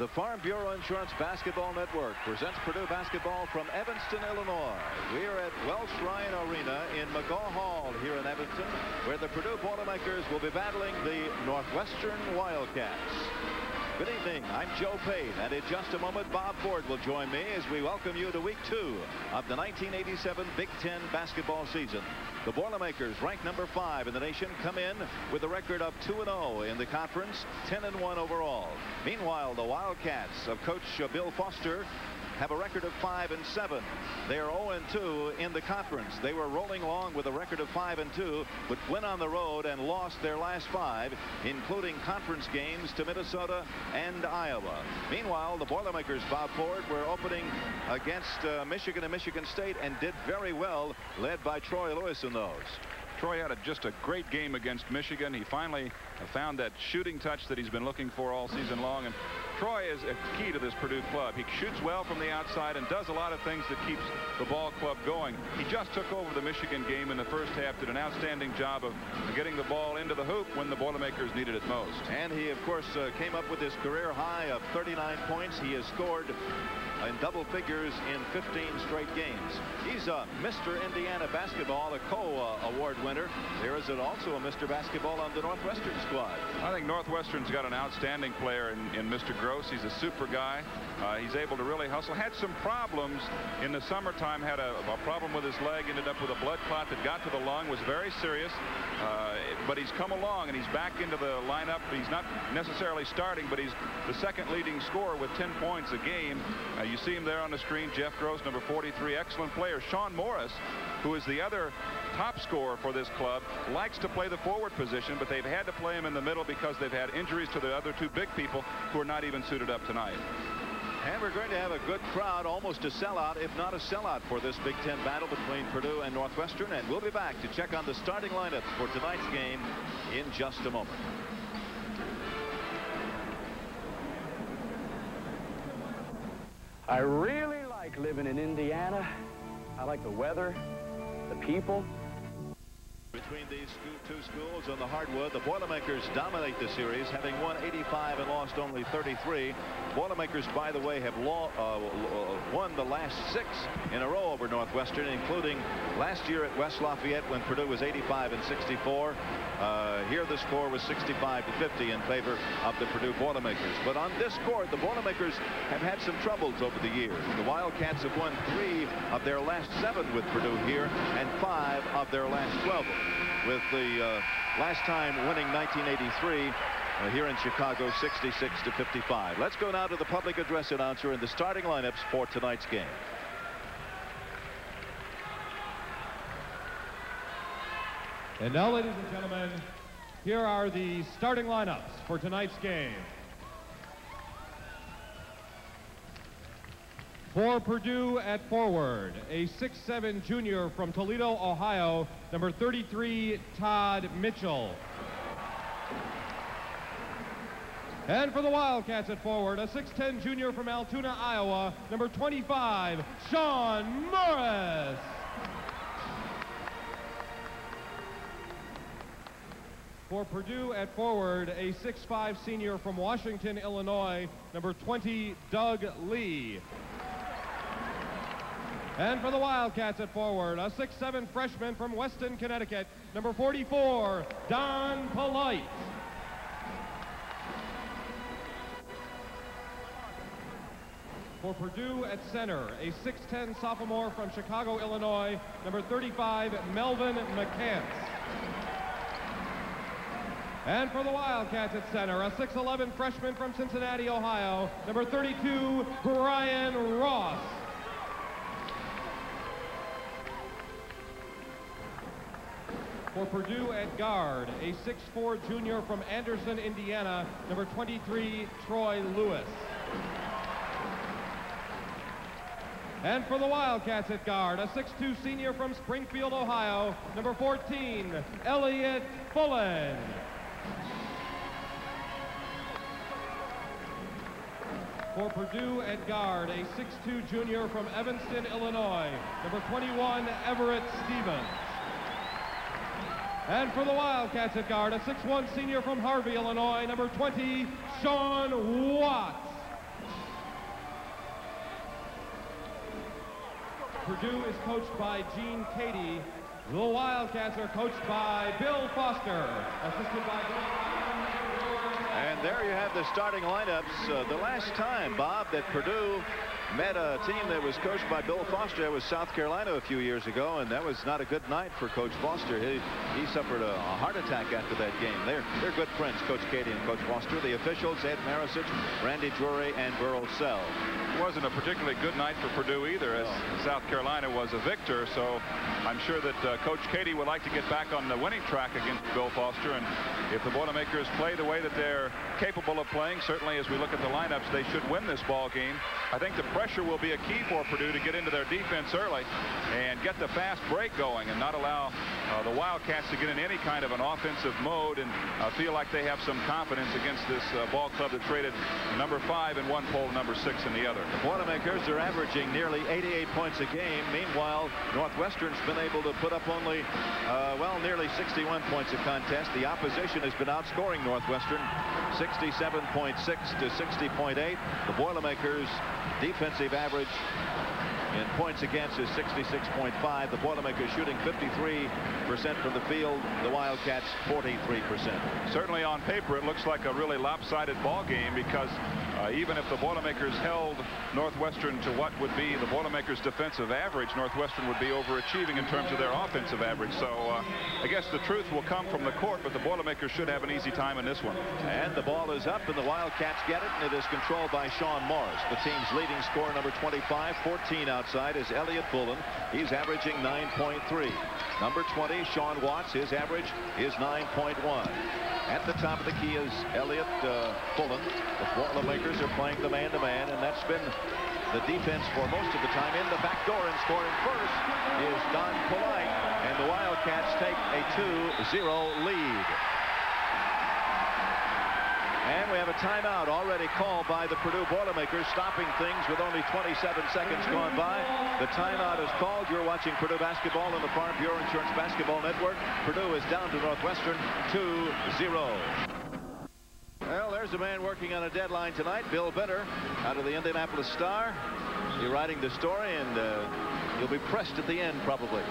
The Farm Bureau Insurance Basketball Network presents Purdue basketball from Evanston, Illinois. We are at Welsh Ryan Arena in McGaw Hall here in Evanston, where the Purdue Boilermakers will be battling the Northwestern Wildcats. Good evening. I'm Joe Payne, and in just a moment, Bob Ford will join me as we welcome you to week two of the 1987 Big Ten basketball season. The Boilermakers, ranked number five in the nation, come in with a record of 2-0 in the conference, 10-1 overall. Meanwhile, the Wildcats of Coach Bill Foster have a record of 5 and 7. They are 0 and 2 in the conference. They were rolling along with a record of 5 and 2, but went on the road and lost their last five, including conference games to Minnesota and Iowa. Meanwhile, the Boilermakers, Bob Ford, were opening against uh, Michigan and Michigan State and did very well, led by Troy Lewis in those. Troy had a, just a great game against Michigan. He finally found that shooting touch that he's been looking for all season long. And Troy is a key to this Purdue club. He shoots well from the outside and does a lot of things that keeps the ball club going. He just took over the Michigan game in the first half, did an outstanding job of getting the ball into the hoop when the Boilermakers needed it most. And he, of course, uh, came up with his career high of 39 points. He has scored in double figures in 15 straight games. He's a Mr. Indiana basketball, a co-award winner. There is also a Mr. Basketball on the Northwestern squad. I think Northwestern's got an outstanding player in, in Mr. Grose. He's a super guy. Uh, he's able to really hustle. Had some problems in the summertime. Had a, a, problem with his leg. Ended up with a blood clot that got to the lung. Was very serious. Uh, but he's come along and he's back into the lineup. He's not necessarily starting, but he's the second leading scorer with 10 points a game. Uh, you see him there on the screen. Jeff Grose, number 43, excellent player. Shon Morris, who is the other top scorer for this club, likes to play the forward position, but they've had to play him in the middle because they've had injuries to the other two big people who are not even suited up tonight. And we're going to have a good crowd, almost a sellout, if not a sellout, for this Big Ten battle between Purdue and Northwestern. And we'll be back to check on the starting lineups for tonight's game in just a moment. I really like living in Indiana. I like the weather, the people, between these two schools on the hardwood. The Boilermakers dominate the series, having won 85 and lost only 33. Boilermakers, by the way, have law, uh, won the last six in a row over Northwestern, including last year at West Lafayette when Purdue was 85 and 64. Uh, here the score was 65 to 50 in favor of the Purdue Boilermakers. But on this court, the Boilermakers have had some troubles over the years. The Wildcats have won three of their last seven with Purdue here and five of their last 12 with the uh, last time winning 1983 uh, here in Chicago 66 to 55. Let's go now to the public address announcer and the starting lineups for tonight's game. And now, ladies and gentlemen, here are the starting lineups for tonight's game. For Purdue at forward, a 6'7 junior from Toledo, Ohio, number 33, Todd Mitchell. And for the Wildcats at forward, a 6'10 junior from Altoona, Iowa, number 25, Shon Morris. For Purdue at forward, a 6'5 senior from Washington, Illinois, number 20, Doug Lee. And for the Wildcats at forward, a 6'7 freshman from Weston, Connecticut, number 44, Don Polite. For Purdue at center, a 6'10 sophomore from Chicago, Illinois, number 35, Melvin McCants. And for the Wildcats at center, a 6'11 freshman from Cincinnati, Ohio, number 32, Brian Ross. For Purdue at guard, a 6'4 junior from Anderson, Indiana, number 23, Troy Lewis. And for the Wildcats at guard, a 6'2 senior from Springfield, Ohio, number 14, Elliot Fullen. For Purdue at guard, a 6'2 junior from Evanston, Illinois, number 21, Everette Stephens. And for the Wildcats at guard, a 6'1 senior from Harvey, Illinois, number 20, Sean Watts. Purdue is coached by Gene Keady. The Wildcats are coached by Bill Foster, assisted by And there you have the starting lineups. Uh, the last time, Bob, that Purdue met a team that was coached by Bill Foster. It was South Carolina a few years ago, and that was not a good night for Coach Foster. He, he suffered a, a heart attack after that game. They're, they're good friends, Coach Keady and Coach Foster. The officials, Ed Marisich, Randy Drury, and Burl Sell. It wasn't a particularly good night for Purdue either, as South Carolina was a victor, so I'm sure that uh, Coach Keady would like to get back on the winning track against Bill Foster, and if the Boilermakers play the way that they're capable of playing, certainly as we look at the lineups, they should win this ball game. I think the pressure will be a key for Purdue to get into their defense early and get the fast break going and not allow uh, the Wildcats to get in any kind of an offensive mode and uh, feel like they have some confidence against this uh, ball club that traded number five in one poll, number six in the other. The Boilermakers are averaging nearly 88 points a game. Meanwhile, Northwestern's been able to put up only, uh, well, nearly 61 points a contest. The opposition has been outscoring Northwestern 67.6 to 60.8. The Boilermakers defensive average in points against is 66.5. The Boilermakers shooting 53% from the field. The Wildcats 43%. Certainly on paper it looks like a really lopsided ball game because uh, even if the Boilermakers held Northwestern to what would be the Boilermakers defensive average, Northwestern would be overachieving in terms of their offensive average. So uh, I guess the truth will come from the court, but the Boilermakers should have an easy time in this one. And the ball is up, and the Wildcats get it, and it is controlled by Shon Morris. The team's leading scorer, number 25, 14 outside, is Elliot Fullen. He's averaging 9.3. Number 20, Sean Watts, his average is 9.1. At the top of the key is Elliot uh, Fullen. The Boilermakers are playing the man-to-man, -man, and that's been the defense for most of the time. In the back door and scoring first is Don Polite, and the Wildcats take a 2-0 lead. And we have a timeout already called by the Purdue Boilermakers, stopping things with only 27 seconds gone by. The timeout is called. You're watching Purdue basketball on the Farm Bureau Insurance Basketball Network. Purdue is down to Northwestern 2-0. Well, there's a man working on a deadline tonight, Bill Benner, out of the Indianapolis Star. You're writing the story, and uh, you'll be pressed at the end, probably.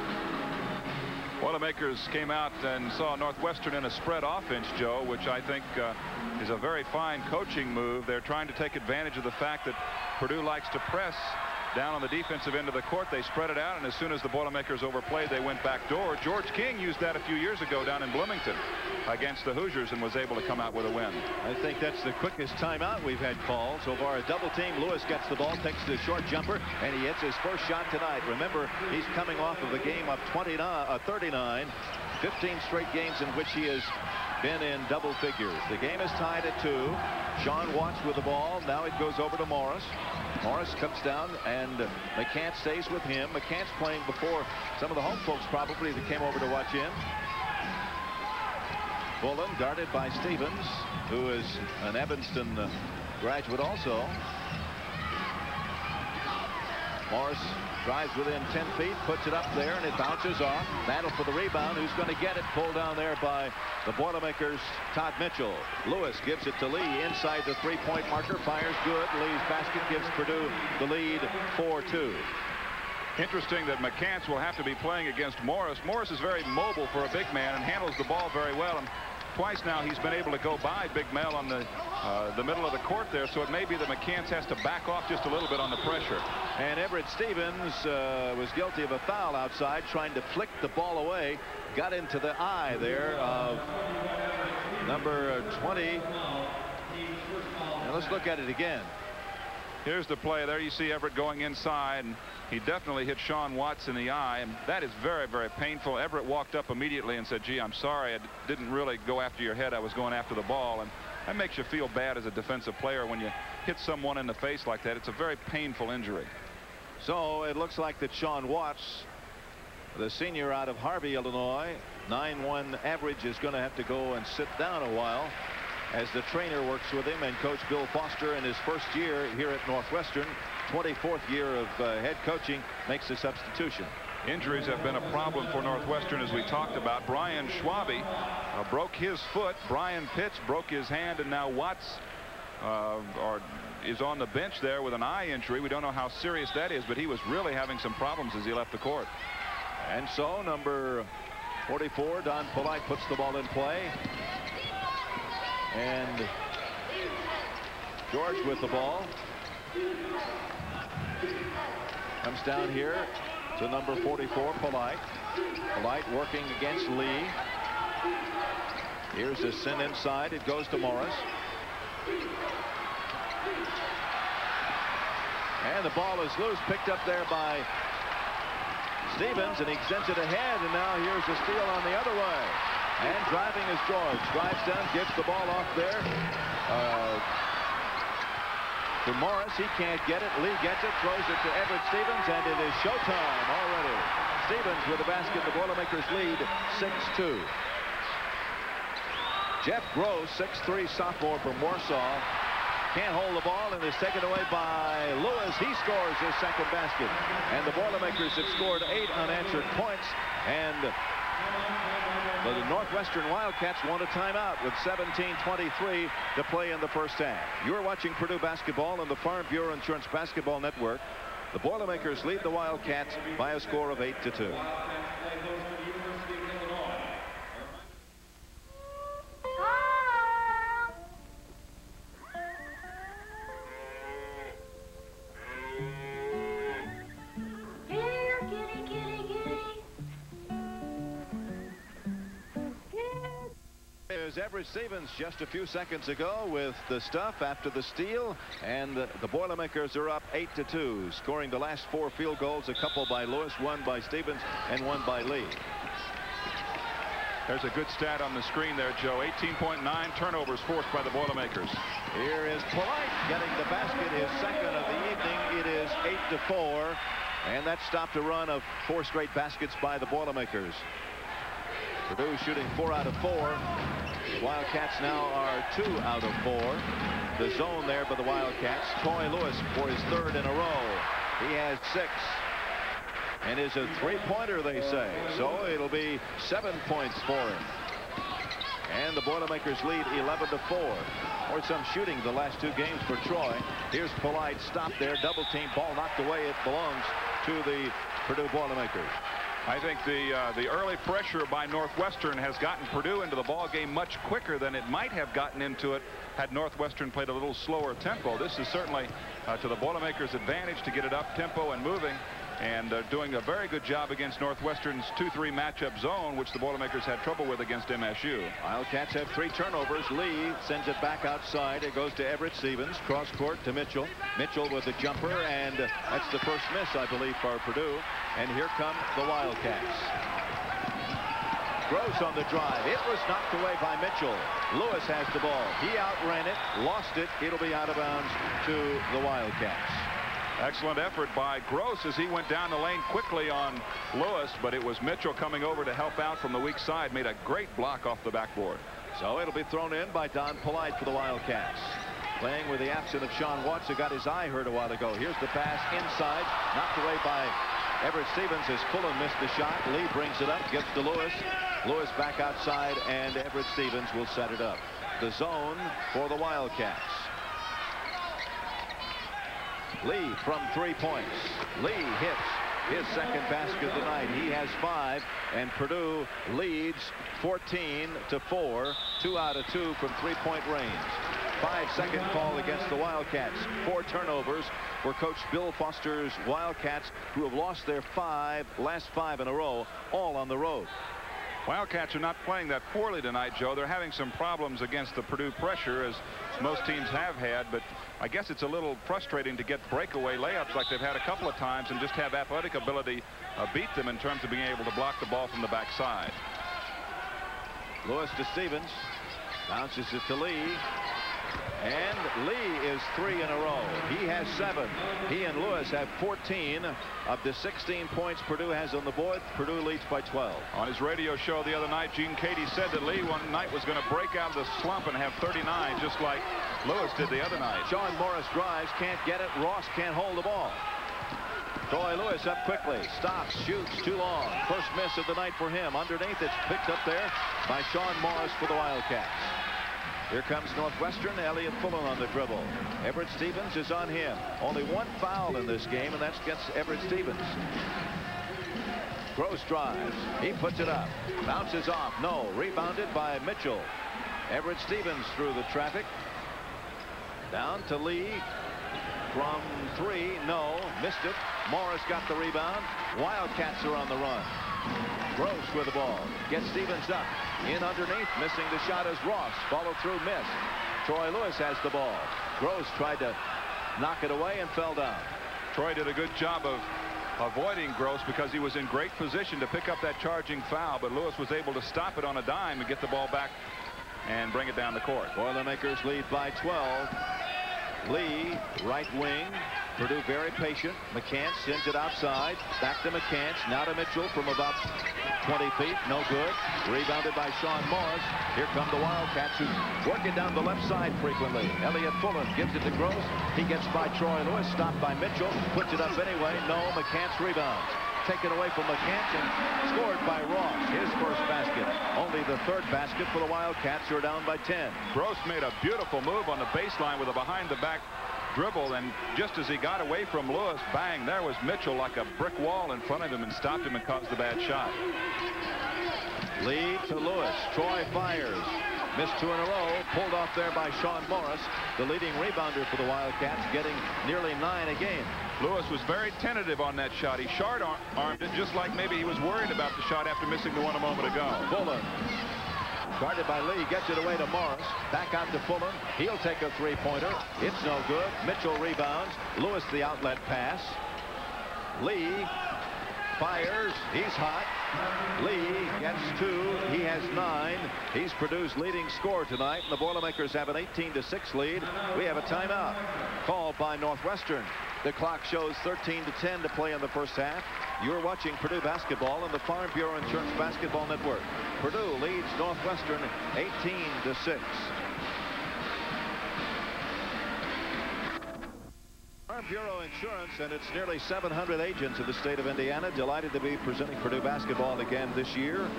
Boilermakers came out and saw Northwestern in a spread offense, Joe, which I think uh, is a very fine coaching move. They're trying to take advantage of the fact that Purdue likes to press down on the defensive end of the court. They spread it out, and as soon as the Boilermakers overplayed, they went back door. George King used that a few years ago down in Bloomington against the Hoosiers and was able to come out with a win. I think that's the quickest timeout we've had called. So far, a double team. Lewis gets the ball, takes the short jumper, and he hits his first shot tonight. Remember, he's coming off of the game of 29, uh, 39, 15 straight games in which he has been in double figures. The game is tied at two. Sean Watts with the ball. Now it goes over to Morris. Morris comes down and McCants stays with him. McCants playing before some of the home folks probably that came over to watch in. Fullen guarded by Stephens, who is an Evanston uh, graduate also. Morris drives within 10 feet, puts it up there, and it bounces off. Battle for the rebound. Who's going to get it? Pulled down there by the Boilermakers, Todd Mitchell. Lewis gives it to Lee inside the three-point marker. Fires good. Lee's basket gives Purdue the lead 4-2. Interesting that McCants will have to be playing against Morris. Morris is very mobile for a big man and handles the ball very well. And twice now he's been able to go by Big Mel on the uh, the middle of the court there, so it may be that McCants has to back off just a little bit on the pressure. And Everette Stephens uh, was guilty of a foul outside, trying to flick the ball away. Got into the eye there of number 20. And let's look at it again. Here's the play. There you see Everette going inside. And he definitely hit Sean Watts in the eye. And that is very, very painful. Everette walked up immediately and said, gee, I'm sorry. I didn't really go after your head. I was going after the ball. And that makes you feel bad as a defensive player when you hit someone in the face like that. It's a very painful injury. So it looks like that Sean Watts, the senior out of Harvey, Illinois, 9-1 average is going to have to go and sit down a while as the trainer works with him and coach Bill Foster in his first year here at Northwestern 24th year of uh, head coaching makes a substitution Injuries have been a problem for Northwestern as we talked about. Brian Schwabe uh, broke his foot. Brian Pitts broke his hand and now Watts uh, are, is on the bench there with an eye injury. We don't know how serious that is but he was really having some problems as he left the court. And so number 44 Don Polite puts the ball in play. And George with the ball. Comes down here to number 44, Polite. Polite working against Lee. Here's a sin inside. It goes to Morris. And the ball is loose, picked up there by Stephens, and he sends it ahead, and now here's a steal on the other way. And driving is George. Drives down, gets the ball off there. Uh, to Morris. He can't get it. Lee gets it, throws it to Everette Stephens, and it is showtime already. Stephens with the basket. The Boilermakers lead 6-2. Jeff Grose, 6'3 sophomore from Warsaw. Can't hold the ball and is taken away by Lewis. He scores his second basket. And the Boilermakers have scored eight unanswered points. And the Northwestern Wildcats want a timeout with 17-23 to play in the first half. You're watching Purdue basketball on the Farm Bureau Insurance Basketball Network. The Boilermakers lead the Wildcats by a score of 8 to 2. Everette Stephens just a few seconds ago with the stuff after the steal and the Boilermakers are up 8 to 2 scoring the last four field goals a couple by Lewis one by Stephens and one by Lee. There's a good stat on the screen there Joe 18.9 turnovers forced by the Boilermakers. Here is Polite getting the basket his second of the evening. It is 8 to 4 and that stopped a run of four straight baskets by the Boilermakers. Purdue shooting four out of four. The Wildcats now are two out of four. The zone there by the Wildcats. Troy Lewis for his third in a row. He has six and is a three-pointer, they say. So it'll be seven points for him. And the Boilermakers lead 11 to 4. Or some shooting the last two games for Troy. Here's Polite. Stop there. Double team. Ball knocked away. It belongs to the Purdue Boilermakers. I think the uh, the early pressure by Northwestern has gotten Purdue into the ball game much quicker than it might have gotten into it had Northwestern played a little slower tempo. This is certainly uh, to the Boilermakers' advantage to get it up tempo and moving and uh, doing a very good job against Northwestern's 2-3 matchup zone, which the Boilermakers had trouble with against MSU. Wildcats have three turnovers. Lee sends it back outside. It goes to Everette Stephens. Cross court to Mitchell. Mitchell with a jumper, and that's the first miss, I believe, for Purdue. And here come the Wildcats. Grose on the drive. It was knocked away by Mitchell. Lewis has the ball. He outran it, lost it. It'll be out of bounds to the Wildcats. Excellent effort by Grose as he went down the lane quickly on Lewis, but it was Mitchell coming over to help out from the weak side. Made a great block off the backboard. So it'll be thrown in by Don Polite for the Wildcats. Playing with the absence of Sean Watts, who got his eye hurt a while ago. Here's the pass inside, knocked away by Everette Stephens as Fullen missed the shot. Lee brings it up, gives to Lewis. Lewis back outside, and Everette Stephens will set it up. The zone for the Wildcats. Lee from three points. Lee hits his second basket of the night. He has five, and Purdue leads 14 to 4, two out of two from three-point range. Five-second call against the Wildcats. Four turnovers for Coach Bill Foster's Wildcats, who have lost their five, last five in a row, all on the road. Wildcats are not playing that poorly tonight, Joe. They're having some problems against the Purdue pressure, as most teams have had, but I guess it's a little frustrating to get breakaway layups like they've had a couple of times and just have athletic ability uh, beat them in terms of being able to block the ball from the backside. Lewis to Stephens. Bounces it to Lee. And Lee is three in a row. He has seven. He and Lewis have 14 of the 16 points Purdue has on the board. Purdue leads by 12. On his radio show the other night, Gene Keady said that Lee one night was going to break out of the slump and have 39, just like Lewis did the other night. Shon Morris drives, can't get it. Ross can't hold the ball. Troy Lewis up quickly. Stops, shoots, too long. First miss of the night for him. Underneath, it's picked up there by Shon Morris for the Wildcats. Here comes Northwestern. Elliot Fullen on the dribble. Everette Stephens is on him. Only one foul in this game, and that's against Everette Stephens. Grose drives. He puts it up. Bounces off. No. Rebounded by Mitchell. Everette Stephens through the traffic. Down to Lee. From three. No. Missed it. Morris got the rebound. Wildcats are on the run. Grose with the ball. Gets Stephens up. In underneath. Missing the shot is Ross. Follow through miss. Troy Lewis has the ball. Grose tried to knock it away and fell down. Troy did a good job of avoiding Grose because he was in great position to pick up that charging foul, but Lewis was able to stop it on a dime and get the ball back and bring it down the court. Boilermakers lead by 12. Lee, right wing. Purdue very patient. McCants sends it outside. Back to McCants. Now to Mitchell from about 20 feet. No good. Rebounded by Shon Morris. Here come the Wildcats who work it down the left side frequently. Elliot Fullen gives it to Grose. He gets by Troy Lewis. Stopped by Mitchell. Puts it up anyway. No. McCants rebounds. Taken away from McCants and scored by Ross. His first basket. Only the third basket for the Wildcats who are down by 10. Grose made a beautiful move on the baseline with a behind the back dribble and just as he got away from Lewis bang there was Mitchell like a brick wall in front of him and stopped him and caused the bad shot. Lead to Lewis. Troy fires. Missed two in a row. Pulled off there by Shon Morris, the leading rebounder for the Wildcats, getting nearly nine a game. Lewis was very tentative on that shot. He short-armed it just like maybe he was worried about the shot after missing the one a moment ago. Fullen. Guarded by Lee. Gets it away to Morris. Back out to Fullen. He'll take a three-pointer. It's no good. Mitchell rebounds. Lewis the outlet pass. Lee fires. He's hot. Lee gets two. He has nine. He's Purdue's leading scorer tonight. And the Boilermakers have an 18 to 6 lead. We have a timeout called by Northwestern. The clock shows 13 to 10 to play in the first half. You're watching Purdue basketball on the Farm Bureau Insurance Basketball Network. Purdue leads Northwestern 18 to 6. Farm Bureau Insurance and its nearly 700 agents in the state of Indiana delighted to be presenting Purdue basketball again this year.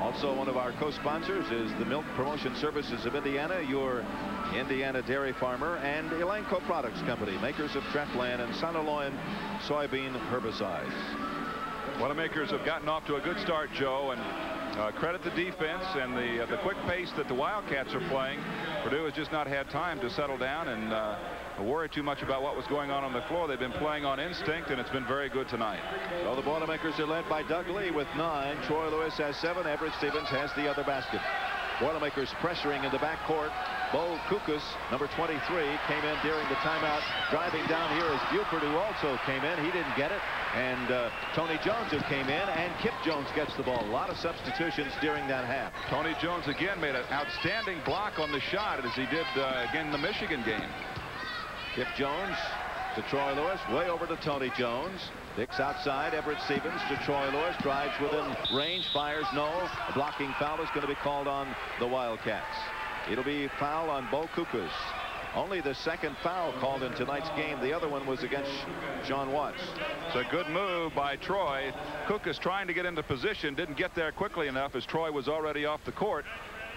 Also, one of our co-sponsors is the Milk Promotion Services of Indiana, your Indiana dairy farmer, and Elanco Products Company, makers of Treflan and Sonalan soybean herbicides. Boilermakers have gotten off to a good start, Joe, and uh, credit the defense and the uh, the quick pace that the Wildcats are playing. Purdue has just not had time to settle down and uh, worry too much about what was going on on the floor. They've been playing on instinct, and it's been very good tonight. So the Boilermakers are led by Doug Lee with nine. Troy Lewis has seven. Everette Stephens has the other basket. Boilermakers pressuring in the backcourt. Bo Kukas, number 23, came in during the timeout. Driving down here is Buford, who also came in. He didn't get it. And uh, Tony Jones, who came in. And Kip Jones gets the ball. A lot of substitutions during that half. Tony Jones again made an outstanding block on the shot as he did uh, again in the Michigan game. Kip Jones to Troy Lewis. Way over to Tony Jones. Dix outside. Everette Stephens to Troy Lewis. Drives within range. Fires no. A blocking foul is going to be called on the Wildcats. It'll be foul on Bo Kukas. Only the second foul called in tonight's game. The other one was against John Watts. It's a good move by Troy. Kukas trying to get into position. Didn't get there quickly enough as Troy was already off the court.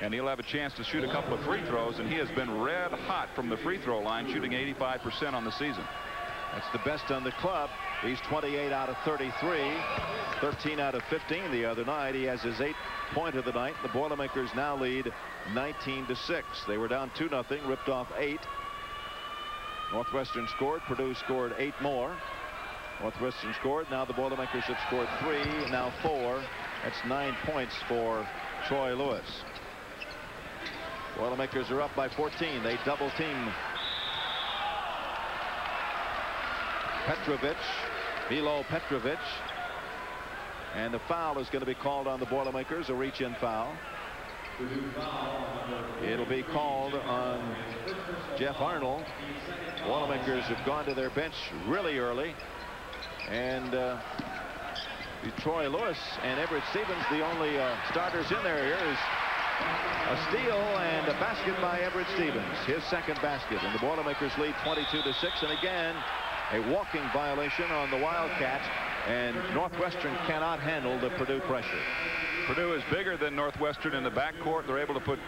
And he'll have a chance to shoot a couple of free throws. And he has been red hot from the free throw line, shooting 85% on the season. That's the best on the club. He's 28 out of 33, 13 out of 15 the other night. He has his eighth point of the night. The Boilermakers now lead 19 to 6. They were down 2 0, ripped off 8. Northwestern scored. Purdue scored 8 more. Northwestern scored. Now the Boilermakers have scored 3, now 4. That's 9 points for Troy Lewis. Boilermakers are up by 14. They double team Petrovic, Milo Petrovic. And the foul is going to be called on the Boilermakers, a reach-in foul. It'll be called on Jeff Arnold. Boilermakers have gone to their bench really early. And uh, Troy Lewis and Everette Stephens, the only uh, starters in there here, is a steal and a basket by Everette Stephens, his second basket. And the Boilermakers lead 22 to 6. And again, a walking violation on the Wildcats, and Northwestern cannot handle the Purdue pressure. Purdue is bigger than Northwestern in the backcourt. They're able to put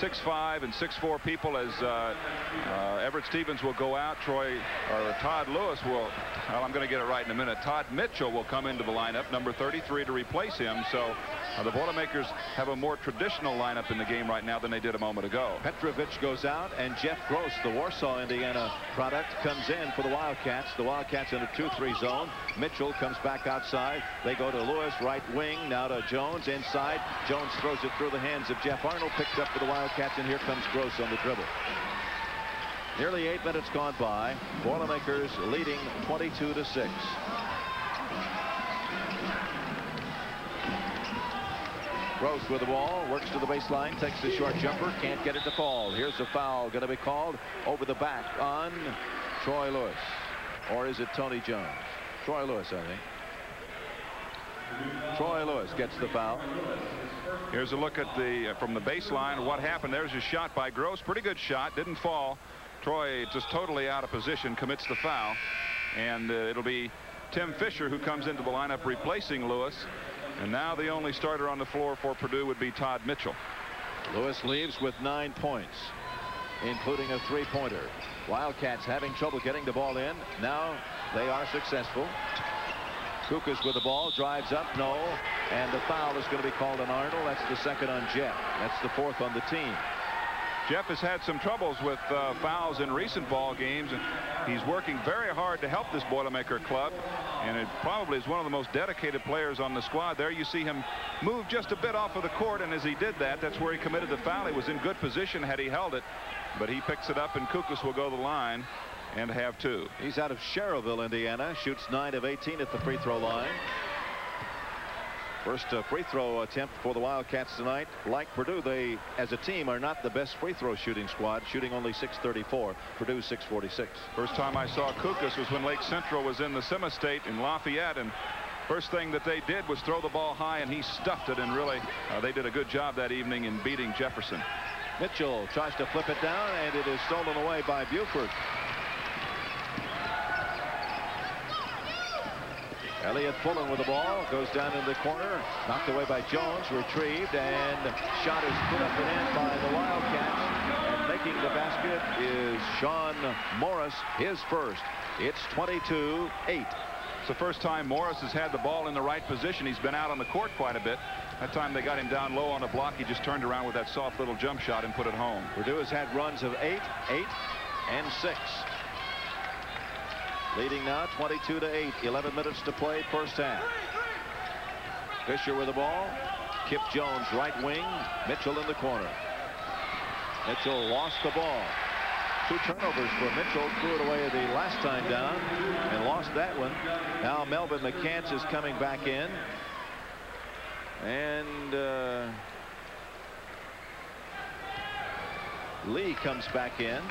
six five and six four people as uh, uh, Everette Stephens will go out. Troy or Todd Lewis will. Well, I'm going to get it right in a minute. Todd Mitchell will come into the lineup, number 33, to replace him. So uh, the Boilermakers have a more traditional lineup in the game right now than they did a moment ago. Petrovic goes out, and Jeff Grose, the Warsaw, Indiana product, comes in for the Wildcats. The Wildcats in a 2-3 zone. Mitchell comes back outside. They go to Lewis, right wing. Now to Jones inside. Jones throws it through the hands of Jeff Arnold, picked up for the Wildcats, and here comes Grose on the dribble. Nearly eight minutes gone by. Boilermakers leading 22 to 6. Grose with the ball, works to the baseline, takes the short jumper, can't get it to fall. Here's a foul going to be called over the back on Troy Lewis. Or is it Tony Jones? Troy Lewis, I think. Troy Lewis gets the foul. Here's a look at the uh, from the baseline what happened. There's a shot by Grose. Pretty good shot. Didn't fall. Troy just totally out of position commits the foul. And uh, it'll be Tim Fisher who comes into the lineup replacing Lewis. And now the only starter on the floor for Purdue would be Todd Mitchell. Lewis leaves with nine points, including a three-pointer. Wildcats having trouble getting the ball in. Now they are successful. Kukas with the ball, drives up, no. And the foul is going to be called on Arnold. That's the second on Jeff. That's the fourth on the team. Jeff has had some troubles with uh, fouls in recent ball games, and he's working very hard to help this Boilermaker club. And it probably is one of the most dedicated players on the squad. There you see him move just a bit off of the court, and as he did that, that's where he committed the foul. He was in good position had he held it, but he picks it up, and Kukas will go the line and have two. He's out of Schererville, Indiana, shoots 9 of 18 at the free throw line. First uh, free throw attempt for the Wildcats tonight. Like Purdue, they, as a team, are not the best free throw shooting squad, shooting only 634. Purdue 646. First time I saw Kukas was when Lake Central was in the semi-state in Lafayette, and first thing that they did was throw the ball high, and he stuffed it, and really, uh, they did a good job that evening in beating Jefferson. Mitchell tries to flip it down, and it is stolen away by Buford. Elliot Fullen with the ball goes down in the corner knocked away by Jones retrieved and shot is put up and in by the Wildcats. And making the basket is Sean Morris his first. It's 22 8 it's the first time Morris has had the ball in the right position. He's been out on the court quite a bit. That time they got him down low on a block he just turned around with that soft little jump shot and put it home. Purdue has had runs of 8 8 and 6 Leading now 22 to 8. 11 minutes to play first half. Fisher with the ball. Kip Jones right wing. Mitchell in the corner. Mitchell lost the ball. Two turnovers for Mitchell. Threw it away the last time down and lost that one. Now Melvin McCants is coming back in. And uh, Lee comes back in.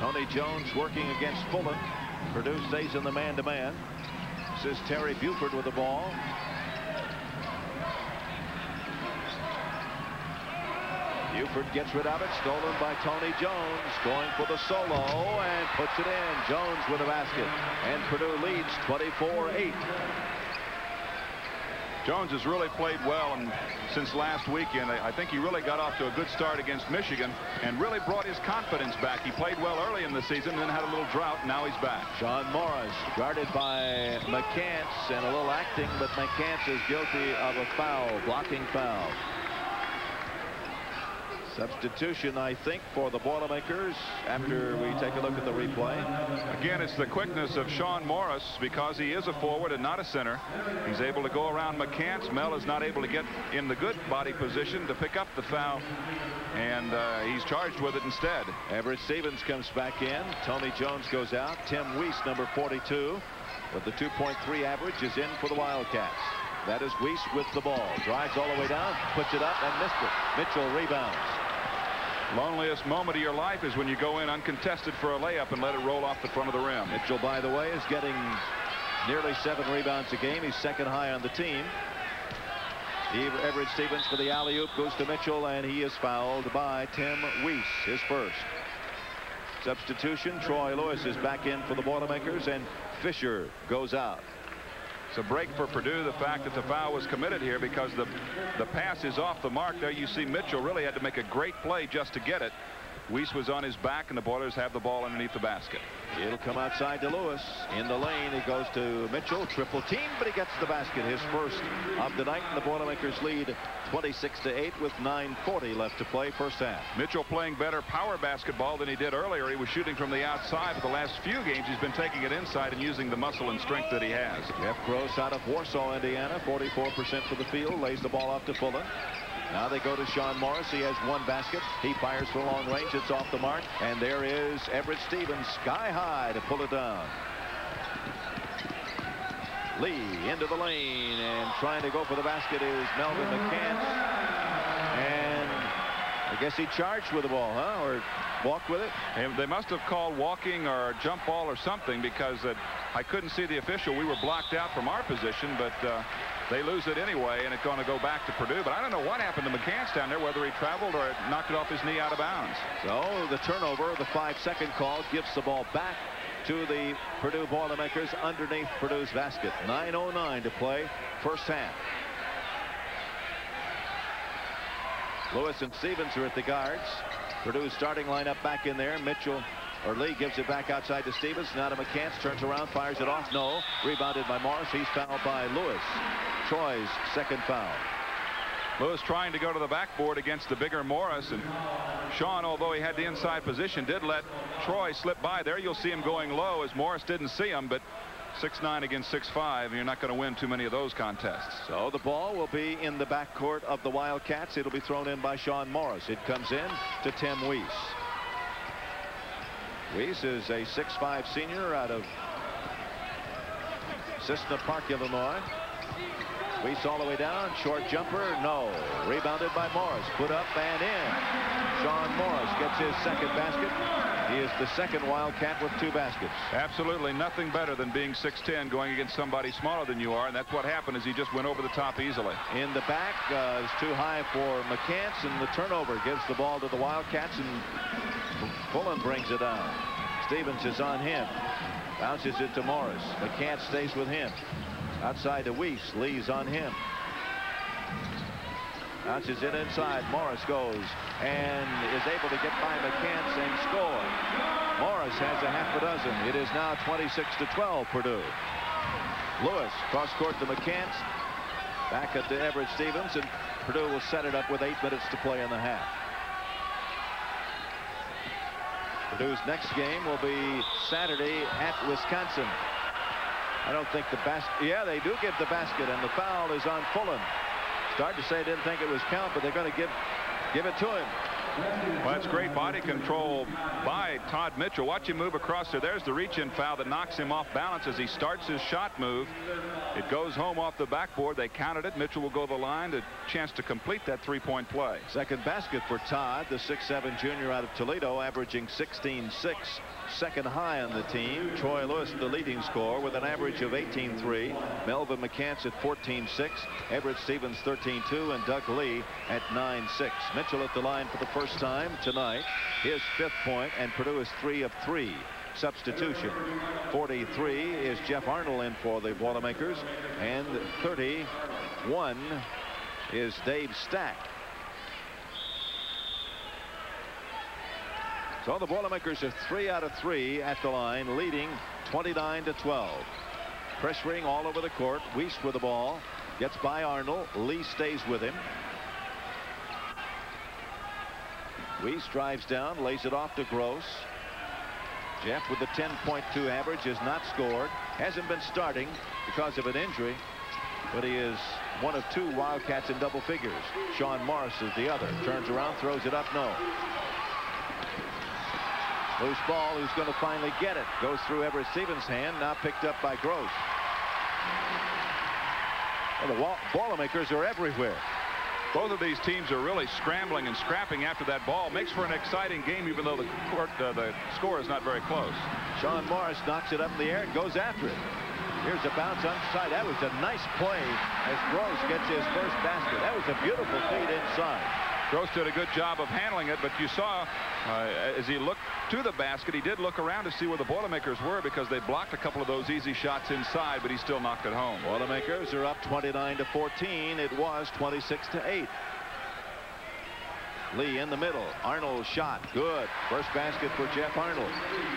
Tony Jones working against Fullen. Purdue stays in the man-to-man. -man. This is Terry Buford with the ball. Buford gets rid of it. Stolen by Tony Jones. Going for the solo and puts it in. Jones with a basket. And Purdue leads 24-8. Jones has really played well and since last weekend. I think he really got off to a good start against Michigan and really brought his confidence back. He played well early in the season then had a little drought. Now he's back. Shon Morris guarded by McCants and a little acting but McCants is guilty of a foul blocking foul. Substitution, I think, for the Boilermakers after we take a look at the replay. Again, it's the quickness of Shon Morris because he is a forward and not a center. He's able to go around McCants. Mel is not able to get in the good body position to pick up the foul, and uh, he's charged with it instead. Everette Stephens comes back in. Tony Jones goes out. Tim Weiss, number 42, with the 2.3 average, is in for the Wildcats. That is Weiss with the ball. Drives all the way down, puts it up, and missed it. Mitchell rebounds. Loneliest moment of your life is when you go in uncontested for a layup and let it roll off the front of the rim. Mitchell, by the way, is getting nearly seven rebounds a game. He's second high on the team. Everette Stephens for the alley-oop goes to Mitchell, and he is fouled by Tim Weiss, his first. Substitution, Troy Lewis is back in for the Boilermakers, and Fisher goes out. It's a break for Purdue, the fact that the foul was committed here because the, the pass is off the mark. There you see Mitchell really had to make a great play just to get it. Weiss was on his back, and the Boilers have the ball underneath the basket. It'll come outside to Lewis. In the lane, it goes to Mitchell. Triple team, but he gets the basket. His first of the night. And the Boilermakers lead 26 to 8 with 9.40 left to play first half. Mitchell playing better power basketball than he did earlier. He was shooting from the outside. For the last few games, he's been taking it inside and using the muscle and strength that he has. Jeff Grose out of Warsaw, Indiana. 44% for the field. Lays the ball off to Fullen. Now they go to Shon Morris. He has one basket. He fires for long range. It's off the mark. And there is Everette Stephens sky high to pull it down. Lee into the lane and trying to go for the basket is Melvin McCants. And guess he charged with the ball, huh? Or walked with it? And they must have called walking or jump ball or something because uh, I couldn't see the official. We were blocked out from our position, but uh, they lose it anyway, and it's going to go back to Purdue. But I don't know what happened to McCants down there, whether he traveled or knocked it off his knee out of bounds. So the turnover, the five-second call, gives the ball back to the Purdue Boilermakers underneath Purdue's basket. 9.09 to play, first half. Lewis and Stephens are at the guards. Purdue's starting lineup back in there. Mitchell or Lee gives it back outside to Stevens. Now to McCants. Turns around, fires it off. No. Rebounded by Morris. He's fouled by Lewis. Troy's second foul. Lewis trying to go to the backboard against the bigger Morris. And Sean, although he had the inside position, did let Troy slip by. There you'll see him going low as Morris didn't see him. But 6'9 against 6'5, you're not going to win too many of those contests. So the ball will be in the backcourt of the Wildcats. It'll be thrown in by Shon Morris. It comes in to Tim Weiss. Weiss is a 6'5 senior out of Cissna Park, Illinois. Weiss all the way down. Short jumper. No. Rebounded by Morris. Put up and in. Shon Morris gets his second basket. He is the second Wildcat with two baskets. Absolutely nothing better than being 6'10 going against somebody smaller than you are. And that's what happened is he just went over the top easily. In the back uh, is too high for McCants. And the turnover gives the ball to the Wildcats. And Fullen brings it down. Stephens is on him. Bounces it to Morris. McCants stays with him. Outside to Weiss. Lee's on him. Bounces it inside. Morris goes and is able to get by McCants and score. Morris has a half a dozen. It is now 26 to 12 Purdue. Lewis cross court to McCants. Back up to Everette Stephens and Purdue will set it up with eight minutes to play in the half. Purdue's next game will be Saturday at Wisconsin. I don't think the basket. Yeah, they do give the basket, and the foul is on Fullen. Start to say didn't think it was count, but they're going to give give it to him. Well, that's great body control by Todd Mitchell. Watch him move across there. There's the reach-in foul that knocks him off balance as he starts his shot move. It goes home off the backboard. They counted it. Mitchell will go the line. A chance to complete that three-point play. Second basket for Todd, the 6'7 junior out of Toledo, averaging 16-6 second high on the team. Troy Lewis, the leading scorer, with an average of 18-3. Melvin McCants at 14-6. Everette Stephens 13-2. And Doug Lee at 9-6. Mitchell at the line for the first time tonight. His fifth point, and Purdue is three of three. Substitution. 43 is Jeff Arnold in for the Boilermakers. And 31 is Dave Stack. So the Boilermakers are three out of three at the line, leading 29 to 12. Pressuring all over the court. Weiss with the ball. Gets by Arnold. Lee stays with him. Weiss drives down, lays it off to Grose. Jeff with the 10.2 average has not scored. Hasn't been starting because of an injury. But he is one of two Wildcats in double figures. Sean Morris is the other. Turns around, throws it up, no. Loose ball, who's going to finally get it. Goes through Everette Stephens' hand, now picked up by Grose. Well, the Boilermakers are everywhere. Both of these teams are really scrambling and scrapping after that ball. Makes for an exciting game, even though the, court, uh, the score is not very close. Shon Morris knocks it up in the air and goes after it. Here's a bounce onside. That was a nice play as Grose gets his first basket. That was a beautiful feed inside. Grose did a good job of handling it, but you saw uh, as he looked to the basket, he did look around to see where the Boilermakers were because they blocked a couple of those easy shots inside, but he still knocked it home. Boilermakers are up 29 to 14. It was 26 to 8. Lee in the middle. Arnold shot. Good. First basket for Jeff Arnold.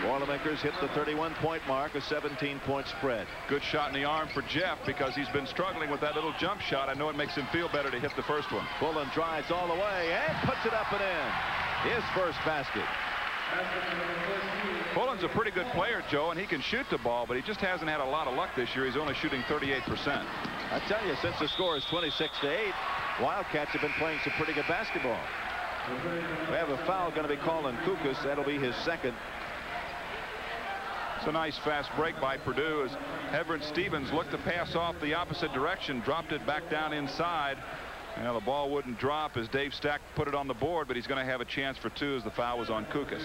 Boilermakers hit the 31-point mark, a 17-point spread. Good shot in the arm for Jeff because he's been struggling with that little jump shot. I know it makes him feel better to hit the first one. Fullen drives all the way and puts it up and in. His first basket. Fullen's a pretty good player, Joe, and he can shoot the ball, but he just hasn't had a lot of luck this year. He's only shooting 38%. I tell you, since the score is 26 to 8, Wildcats have been playing some pretty good basketball. We have a foul going to be called on Kukas. That'll be his second. It's a nice fast break by Purdue as Everette Stephens looked to pass off the opposite direction, dropped it back down inside. Now the ball wouldn't drop as Dave Stack put it on the board, but he's going to have a chance for two as the foul was on Kukas.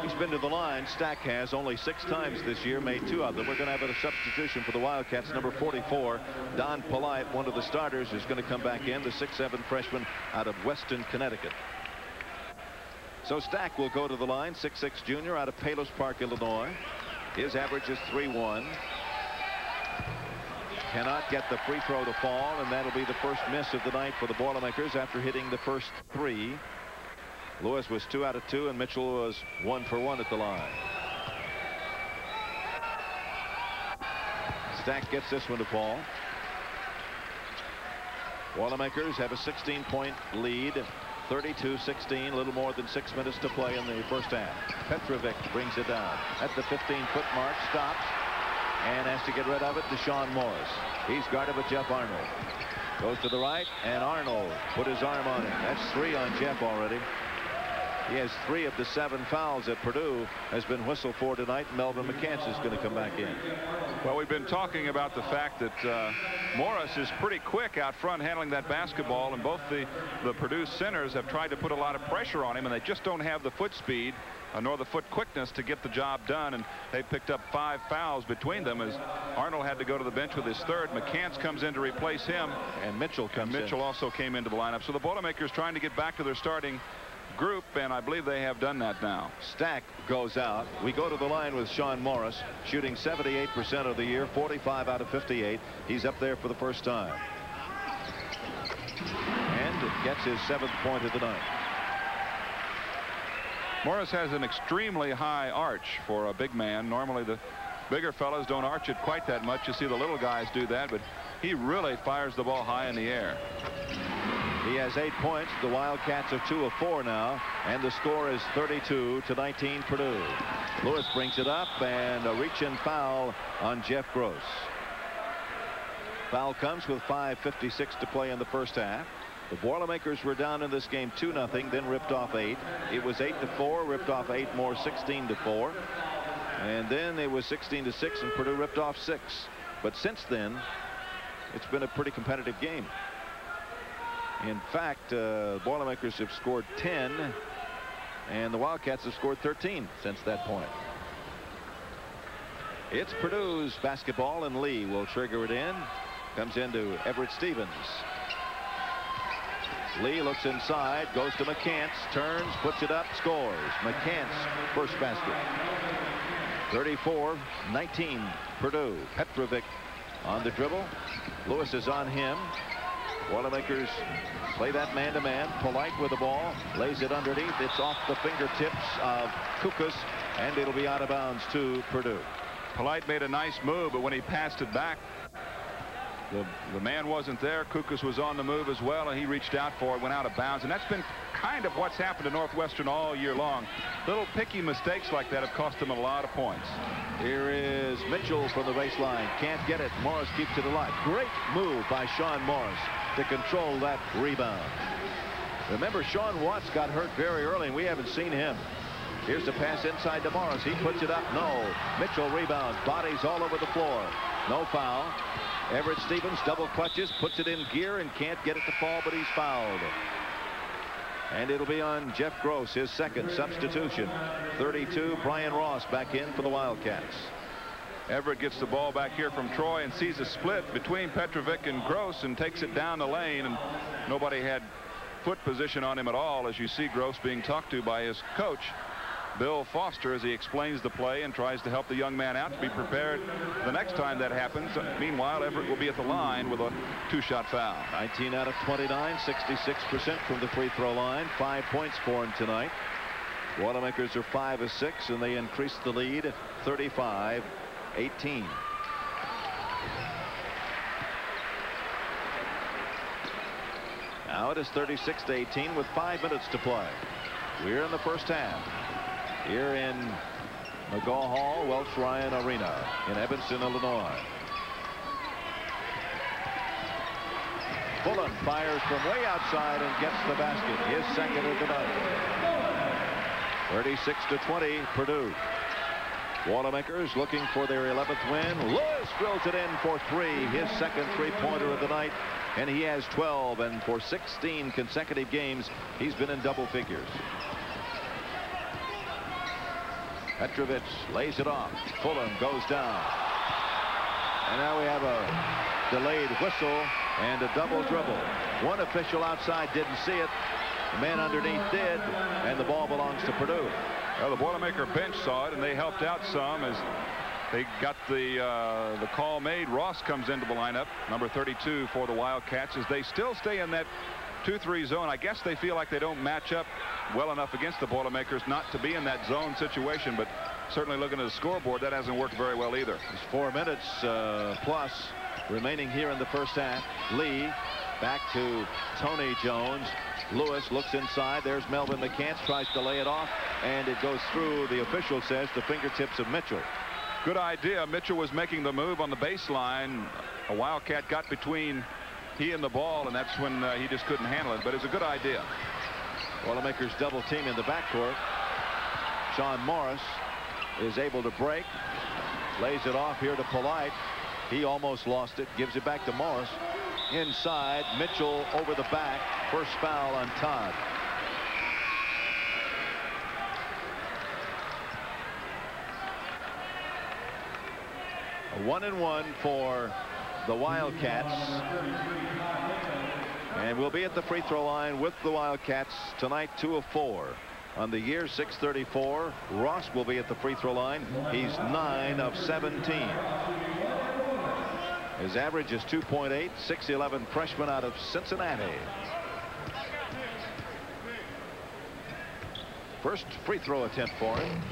He's been to the line. Stack has only six times this year, made two of them. We're going to have a substitution for the Wildcats, number 44. Don Polite, one of the starters, is going to come back in, the 6'7 freshman out of Weston, Connecticut. So Stack will go to the line, 6'6 junior out of Palos Park, Illinois. His average is 3-1. Cannot get the free throw to fall, and that'll be the first miss of the night for the Boilermakers after hitting the first three. Lewis was two out of two, and Mitchell was one for one at the line. Stack gets this one to fall. Boilermakers have a 16-point lead 32-16, a little more than six minutes to play in the first half. Petrovic brings it down at the 15-foot mark, stops, and has to get rid of it to Shon Morris. He's guarded with Jeff Arnold. Goes to the right, and Arnold put his arm on him. That's three on Jeff already. He has three of the seven fouls that Purdue has been whistled for tonight. Melvin McCants is going to come back in. Well, we've been talking about the fact that uh, Morris is pretty quick out front handling that basketball, and both the, the Purdue centers have tried to put a lot of pressure on him, and they just don't have the foot speed uh, nor the foot quickness to get the job done, and they picked up five fouls between them as Arnold had to go to the bench with his third. McCants comes in to replace him. And Mitchell comes and Mitchell in. also came into the lineup. So the Boilermakers trying to get back to their starting group, and I believe they have done that now. Stack goes out. We go to the line with Shon Morris, shooting 78% of the year, 45 out of 58. He's up there for the first time. And gets his seventh point of the night. Morris has an extremely high arch for a big man. Normally the bigger fellows don't arch it quite that much. You see the little guys do that, but he really fires the ball high in the air. He has eight points. The Wildcats are two of four now, and the score is 32 to 19 Purdue. Lewis brings it up, and a reach and foul on Jeff Grose. Foul comes with 5.56 to play in the first half. The Boilermakers were down in this game 2 nothing, then ripped off 8. It was 8 to 4, ripped off 8 more, 16 to 4. And then it was 16 to 6, and Purdue ripped off 6. But since then, it's been a pretty competitive game. In fact, uh, Boilermakers have scored 10, and the Wildcats have scored 13 since that point. It's Purdue's basketball, and Lee will trigger it in. Comes into Everette Stephens. Lee looks inside, goes to McCants, turns, puts it up, scores. McCants first basket. 34-19 Purdue. Petrovic on the dribble. Lewis is on him. Boilermakers play that man-to-man. -man. Polite with the ball. Lays it underneath. It's off the fingertips of Kukas, and it'll be out of bounds to Purdue. Polite made a nice move, but when he passed it back, the, the man wasn't there. Kukas was on the move as well, and he reached out for it, went out of bounds. And that's been kind of what's happened to Northwestern all year long. Little picky mistakes like that have cost them a lot of points. Here is Mitchell from the baseline. Can't get it. Morris keeps it alive. Great move by Shon Morris to control that rebound. Remember, Sean Watts got hurt very early, and we haven't seen him. Here's the pass inside to Morris. He puts it up. No. Mitchell rebounds. Bodies all over the floor. No foul. Everette Stephens double clutches, puts it in gear, and can't get it to fall, but he's fouled. And it'll be on Jeff Grose, his second substitution. 32, Brian Ross back in for the Wildcats. Everette gets the ball back here from Troy and sees a split between Petrovic and Grose and takes it down the lane. And nobody had foot position on him at all as you see Grose being talked to by his coach. Bill Foster as he explains the play and tries to help the young man out to be prepared the next time that happens. Meanwhile, Everette will be at the line with a two-shot foul. 19 out of 29, 66% from the free throw line. Five points for him tonight. Boilermakers are 5 of 6, and they increase the lead 35 18. Now it is 36 to 18 with five minutes to play. We're in the first half here in McGaw Hall, Welsh Ryan Arena in Evanston, Illinois. Fullen fires from way outside and gets the basket. His second of the night. 36 to 20, Purdue. Boilermakers looking for their 11th win. Lewis drills it in for three, his second three-pointer of the night, and he has 12. And for 16 consecutive games, he's been in double figures. Petrovic lays it off. Fullen goes down. And now we have a delayed whistle and a double dribble. One official outside didn't see it. The man underneath did, and the ball belongs to Purdue. Well, the Boilermaker bench saw it, and they helped out some as they got the uh, the call made. Ross comes into the lineup, number 32 for the Wildcats, as they still stay in that 2-3 zone. I guess they feel like they don't match up well enough against the Boilermakers not to be in that zone situation, but certainly looking at the scoreboard, that hasn't worked very well either. It's four minutes uh, plus remaining here in the first half. Lee back to Tony Jones. Lewis looks inside. There's Melvin McCants, tries to lay it off, and it goes through, the official says, the fingertips of Mitchell. Good idea. Mitchell was making the move on the baseline. A Wildcat got between he and the ball, and that's when uh, he just couldn't handle it. But it's a good idea. Boilermakers double team in the backcourt. Shon Morris is able to break. Lays it off here to Polite. He almost lost it. Gives it back to Morris. Inside. Mitchell over the back. First foul on Todd. A one and one for the Wildcats. And we'll be at the free throw line with the Wildcats tonight, two of four. On the year 634, Ross will be at the free throw line. He's 9 of 17. His average is 2.8, 6'11 freshman out of Cincinnati. First free throw attempt for him.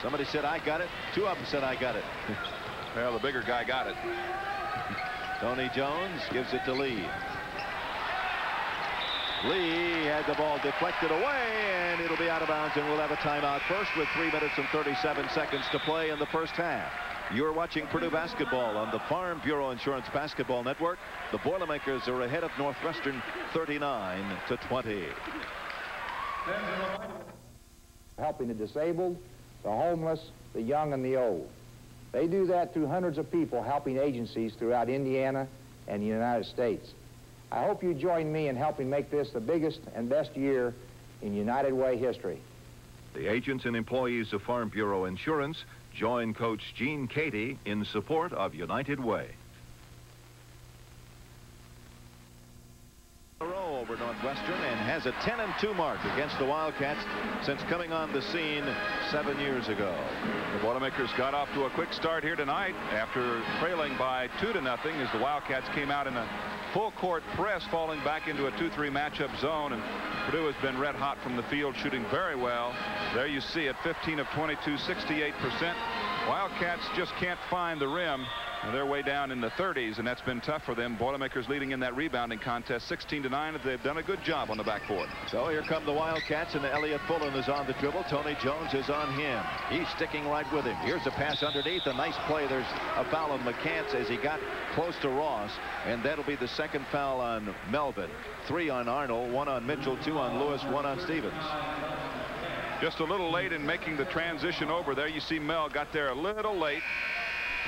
Somebody said, I got it. Two of them said, I got it. well, the bigger guy got it. Tony Jones gives it to Lee. Lee had the ball deflected away, and it'll be out of bounds, and we'll have a timeout first with 3 minutes and 37 seconds to play in the first half. You're watching Purdue basketball on the Farm Bureau Insurance Basketball Network. The Boilermakers are ahead of Northwestern 39 to 20. Helping the disabled, the homeless, the young, and the old. They do that through hundreds of people helping agencies throughout Indiana and the United States. I hope you join me in helping make this the biggest and best year in United Way history. The agents and employees of Farm Bureau Insurance join Coach Gene Keady in support of United Way. Over Northwestern and has a 10 and 2 mark against the Wildcats since coming on the scene seven years ago. The Boilermakers got off to a quick start here tonight after trailing by two to nothing as the Wildcats came out in a full court press falling back into a 2-3 matchup zone and Purdue has been red hot from the field shooting very well. There you see it 15 of 22 68 percent. Wildcats just can't find the rim they're way down in the 30s, and that's been tough for them. Boilermakers leading in that rebounding contest 16 to 9. They've done a good job on the backboard. So here come the Wildcats, and Elliot Fullen is on the dribble. Tony Jones is on him. He's sticking right with him. Here's a pass underneath. A nice play. There's a foul on McCants as he got close to Ross, and that'll be the second foul on Melvin. Three on Arnold, one on Mitchell, two on Lewis, one on Stephens. Just a little late in making the transition over there. You see Mel got there a little late.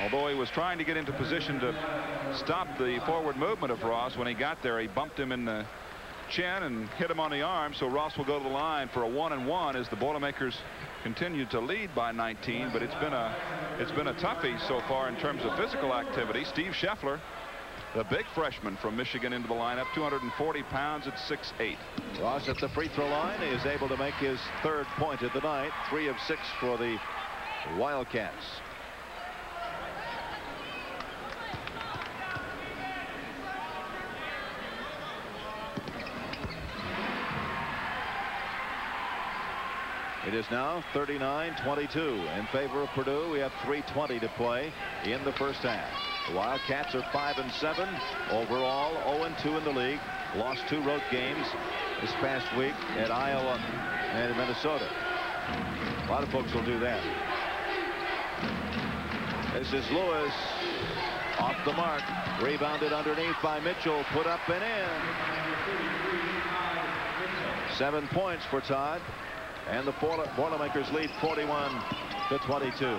Although he was trying to get into position to stop the forward movement of Ross when he got there he bumped him in the chin and hit him on the arm. So Ross will go to the line for a one and one as the Boilermakers continue to lead by 19 but it's been a it's been a toughie so far in terms of physical activity. Steve Scheffler the big freshman from Michigan into the lineup 240 pounds at 6'8". Ross at the free throw line. Is able to make his third point of the night. Three of six for the Wildcats. It is now 39-22 in favor of Purdue. We have 3:20 to play in the first half. The Wildcats are 5 and 7 overall 0 and 2 in the league. Lost two road games this past week at Iowa and Minnesota. A lot of folks will do that. This is Lewis off the mark. Rebounded underneath by Mitchell. Put up and in. Seven points for Todd. And the Boilermakers lead 41 to 22.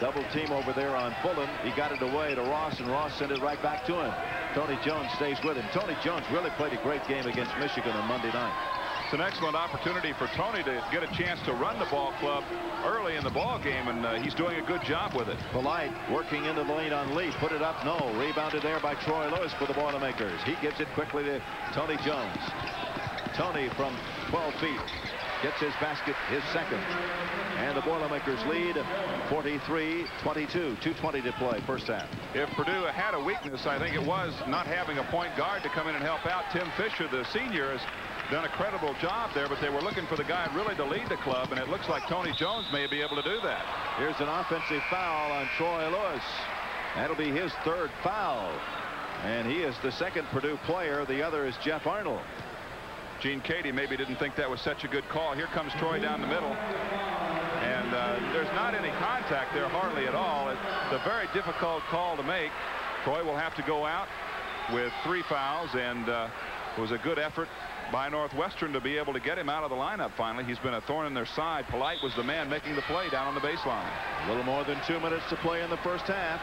Double team over there on Fullen. He got it away to Ross, and Ross sent it right back to him. Tony Jones stays with him. Tony Jones really played a great game against Michigan on Monday night. It's an excellent opportunity for Tony to get a chance to run the ball club early in the ball game, and uh, he's doing a good job with it. Polite working into the lane on Lee. Put it up. No. Rebounded there by Troy Lewis for the Boilermakers. He gives it quickly to Tony Jones. Tony from 12 feet gets his basket, his second. And the Boilermakers lead 43-22, 2.20 to play first half. If Purdue had a weakness, I think it was not having a point guard to come in and help out. Tim Fisher, the senior, has done a credible job there, but they were looking for the guy really to lead the club, and it looks like Tony Jones may be able to do that. Here's an offensive foul on Troy Lewis. That'll be his third foul. And he is the second Purdue player. The other is Jeff Arnold. Gene Keady maybe didn't think that was such a good call. Here comes Troy down the middle. And uh, there's not any contact there hardly at all. It's a very difficult call to make. Troy will have to go out with three fouls and uh, it was a good effort by Northwestern to be able to get him out of the lineup finally. He's been a thorn in their side. Polite was the man making the play down on the baseline. A little more than two minutes to play in the first half.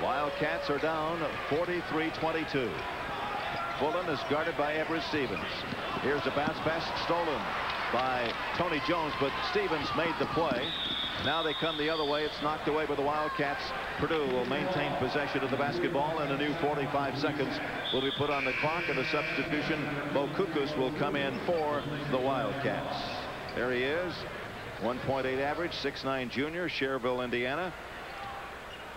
Wildcats are down 43-22. Fullen is guarded by Everette Stephens. Here's a bounce pass stolen by Tony Jones, but Stephens made the play. Now they come the other way. It's knocked away by the Wildcats. Purdue will maintain possession of the basketball, and a new 45 seconds will be put on the clock, and a substitution. Bo Kukus will come in for the Wildcats. There he is. 1.8 average, 6'9 junior, Schererville, Indiana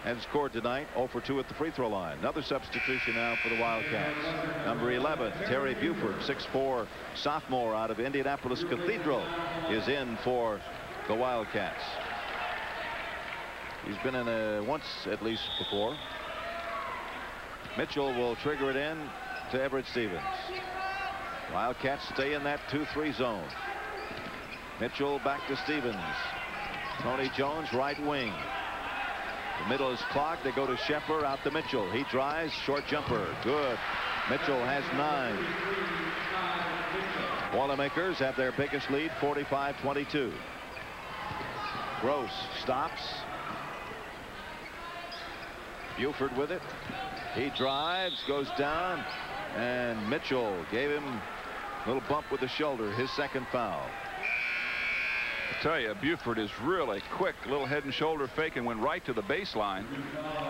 and scored tonight 0 for 2 at the free throw line. Another substitution now for the Wildcats. Number 11, Terry Buford, 6'4 sophomore out of Indianapolis Cathedral, is in for the Wildcats. He's been in a once at least before. Mitchell will trigger it in to Everette Stephens. Wildcats stay in that 2-3 zone. Mitchell back to Stephens. Tony Jones right wing. The middle is clogged. They go to Scheffler out to Mitchell. He drives. Short jumper. Good. Mitchell has nine. Boilermakers have their biggest lead 45-22. Grose stops. Buford with it. He drives, goes down, and Mitchell gave him a little bump with the shoulder, his second foul. I tell you, Buford is really quick. Little head and shoulder fake and went right to the baseline.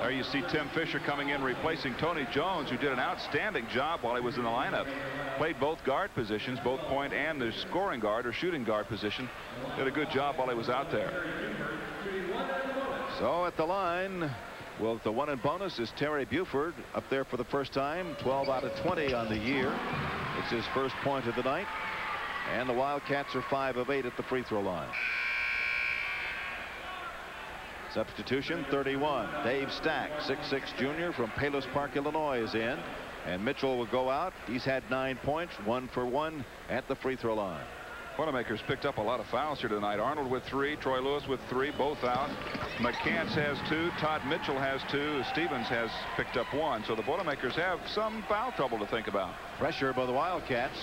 There you see Tim Fisher coming in replacing Tony Jones, who did an outstanding job while he was in the lineup. Played both guard positions, both point and the scoring guard or shooting guard position. Did a good job while he was out there. So at the line, well, the one in bonus is Terry Buford up there for the first time. 12 out of 20 on the year. It's his first point of the night. And the Wildcats are 5 of 8 at the free throw line. Substitution 31. Dave Stack, 6'6 junior from Palos Park, Illinois is in. And Mitchell will go out. He's had nine points, one for one at the free throw line. Boilermakers picked up a lot of fouls here tonight. Arnold with three, Troy Lewis with three, both out. McCants has two, Todd Mitchell has two, Stephens has picked up one. So the Boilermakers have some foul trouble to think about. Pressure by the Wildcats.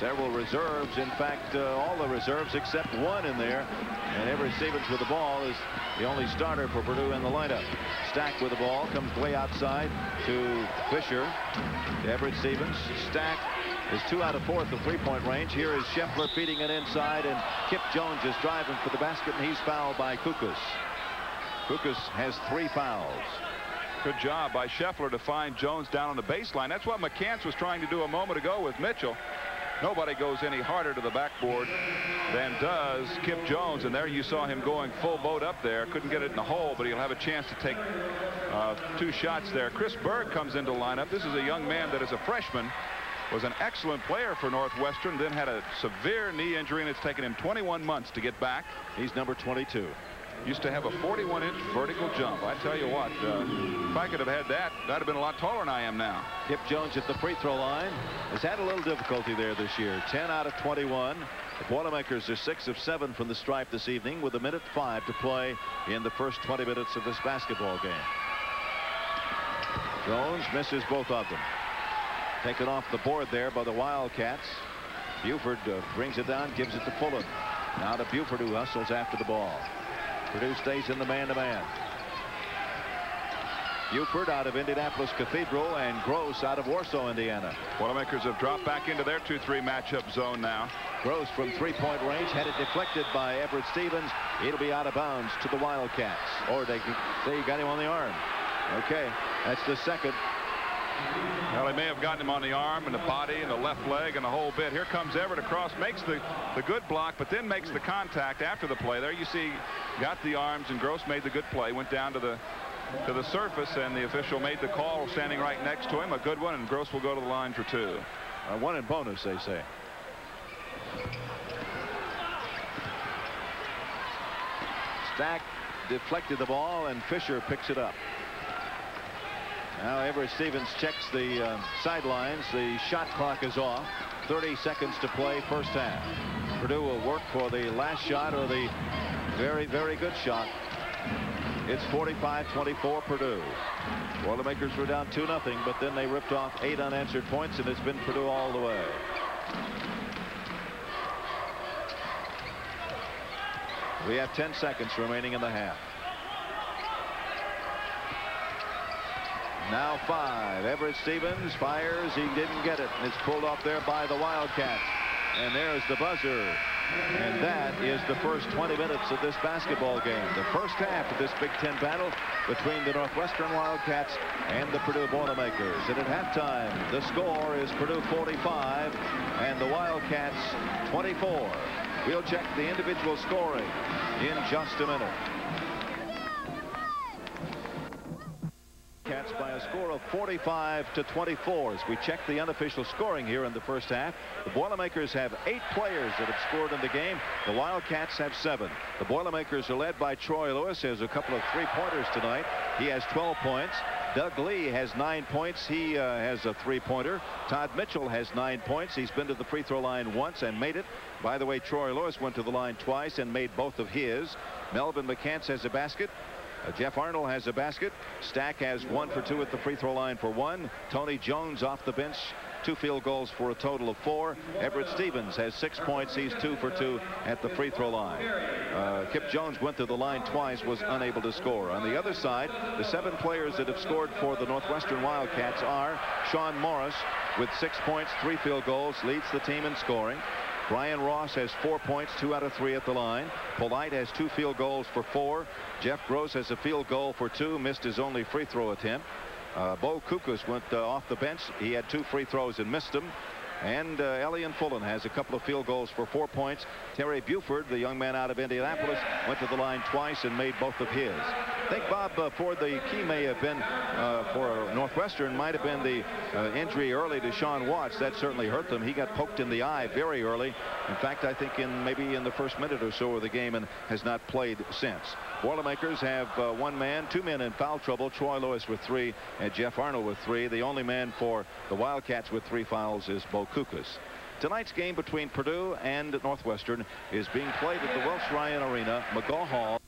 Several reserves. In fact, uh, all the reserves except one in there. And Everette Stephens with the ball is the only starter for Purdue in the lineup. Stack with the ball comes way outside to Fisher. To Everette Stephens. Stack is two out of four at the three-point range. Here is Scheffler feeding it inside, and Kip Jones is driving for the basket, and he's fouled by Kukus. Kukus has three fouls. Good job by Scheffler to find Jones down on the baseline. That's what McCants was trying to do a moment ago with Mitchell. Nobody goes any harder to the backboard than does Kip Jones. And there you saw him going full boat up there. Couldn't get it in the hole, but he'll have a chance to take uh, two shots there. Chris Berg comes into lineup. This is a young man that is a freshman was an excellent player for Northwestern, then had a severe knee injury, and it's taken him 21 months to get back. He's number 22. Used to have a 41-inch vertical jump. I tell you what, uh, if I could have had that, I'd have been a lot taller than I am now. Kip Jones at the free throw line has had a little difficulty there this year. 10 out of 21. The Boilermakers are 6 of 7 from the stripe this evening with a minute 5 to play in the first 20 minutes of this basketball game. Jones misses both of them. Taken off the board there by the Wildcats. Buford uh, brings it down, gives it to Fullen. Now to Buford who hustles after the ball. Purdue stays in the man-to-man. -man. Buford out of Indianapolis Cathedral and Grose out of Warsaw, Indiana. Boilermakers have dropped back into their 2-3 matchup zone now. Grose from three-point range had it deflected by Everette Stephens. It'll be out of bounds to the Wildcats. Or they, they got him on the arm. Okay, that's the second. Well, they may have gotten him on the arm and the body and the left leg and the whole bit. Here comes Everette across, makes the, the good block, but then makes the contact after the play. There you see, got the arms, and Grose made the good play, went down to the to the surface, and the official made the call standing right next to him. A good one, and Grose will go to the line for two. Uh, one in bonus, they say. Stack deflected the ball, and Fisher picks it up. Now Everette Stephens checks the uh, sidelines. The shot clock is off. 30 seconds to play first half. Purdue will work for the last shot or the very, very good shot. It's 45-24 Purdue. Boilermakers were down 2-0, but then they ripped off eight unanswered points, and it's been Purdue all the way. We have 10 seconds remaining in the half. Now five. Everette Stephens fires. He didn't get it. It's pulled off there by the Wildcats. And there's the buzzer. And that is the first 20 minutes of this basketball game. The first half of this Big Ten battle between the Northwestern Wildcats and the Purdue Boilermakers. And at halftime, the score is Purdue 45 and the Wildcats 24. We'll check the individual scoring in just a minute. Cats by a score of 45 to 24 as we check the unofficial scoring here in the first half. The Boilermakers have eight players that have scored in the game. The Wildcats have seven. The Boilermakers are led by Troy Lewis. Has a couple of three-pointers tonight. He has 12 points. Doug Lee has nine points. He uh, has a three-pointer. Todd Mitchell has nine points. He's been to the free throw line once and made it. By the way, Troy Lewis went to the line twice and made both of his. Melvin McCants has a basket. Uh, Jeff Arnold has a basket. Stack has one for two at the free throw line for one. Tony Jones off the bench. Two field goals for a total of four. Everette Stephens has six points. He's two for two at the free throw line. Uh, Kip Jones went to the line twice, was unable to score. On the other side, the seven players that have scored for the Northwestern Wildcats are Shon Morris with six points, three field goals, leads the team in scoring. Brian Ross has four points, two out of three at the line. Polite has two field goals for four. Jeff Grose has a field goal for two, missed his only free throw attempt. Uh, Bo Kukas went uh, off the bench. He had two free throws and missed them. And uh, Elliot Fullen has a couple of field goals for four points. Terry Buford, the young man out of Indianapolis, went to the line twice and made both of his. I think Bob uh, Ford, the key may have been uh, for Northwestern, might have been the uh, injury early to Sean Watts. That certainly hurt them. He got poked in the eye very early. In fact, I think in maybe in the first minute or so of the game and has not played since. Boilermakers have uh, one man, two men in foul trouble. Troy Lewis with three and Jeff Arnold with three. The only man for the Wildcats with three fouls is Bo Kukas. Tonight's game between Purdue and Northwestern is being played at the Welsh Ryan Arena, McGaw Hall.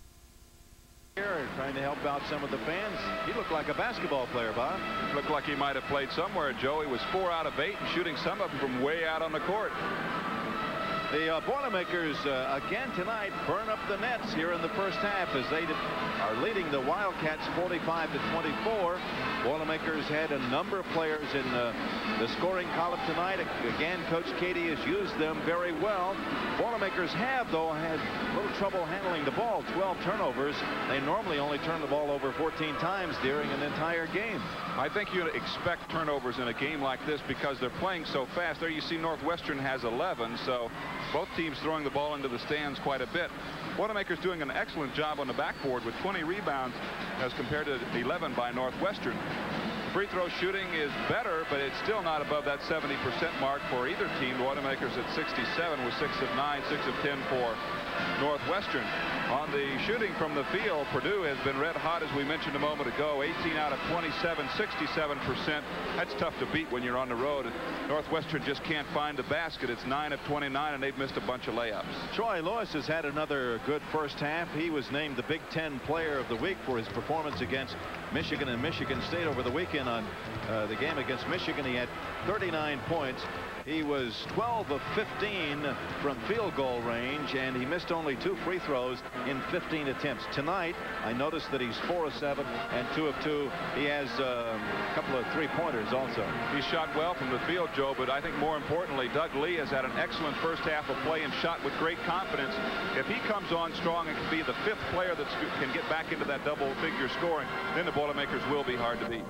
Here, trying to help out some of the fans. He looked like a basketball player, Bob. Looked like he might have played somewhere, Joe. He was four out of eight and shooting some of them from way out on the court. The uh, Boilermakers uh, again tonight burn up the nets here in the first half as they are leading the Wildcats 45 to 24. Boilermakers had a number of players in the, the scoring column tonight. Again, Coach Keady has used them very well. Boilermakers have, though, had a little trouble handling the ball. 12 turnovers. They normally only turn the ball over 14 times during an entire game. I think you expect turnovers in a game like this because they're playing so fast. There you see Northwestern has 11, so both teams throwing the ball into the stands quite a bit. Boilermakers doing an excellent job on the backboard with 20 rebounds as compared to 11 by Northwestern. Free throw shooting is better, but it's still not above that 70% mark for either team. Boilermakers at 67 with 6 of 9, 6 of 10 for Northwestern. On the shooting from the field, Purdue has been red hot, as we mentioned a moment ago. 18 out of 27, 67%. That's tough to beat when you're on the road. Northwestern just can't find the basket. It's 9 of 29, and they've missed a bunch of layups. Troy Lewis has had another good first half. He was named the Big Ten Player of the Week for his performance against Michigan and Michigan State over the weekend on uh, the game against Michigan. He had 39 points. He was 12 of 15 from field goal range, and he missed only two free throws in 15 attempts. Tonight, I noticed that he's 4 of 7 and 2 of 2. He has uh, a couple of three-pointers also. He shot well from the field, Joe, but I think more importantly, Doug Lee has had an excellent first half of play and shot with great confidence. If he comes on strong and can be the fifth player that can get back into that double-figure scoring, then the Boilermakers will be hard to beat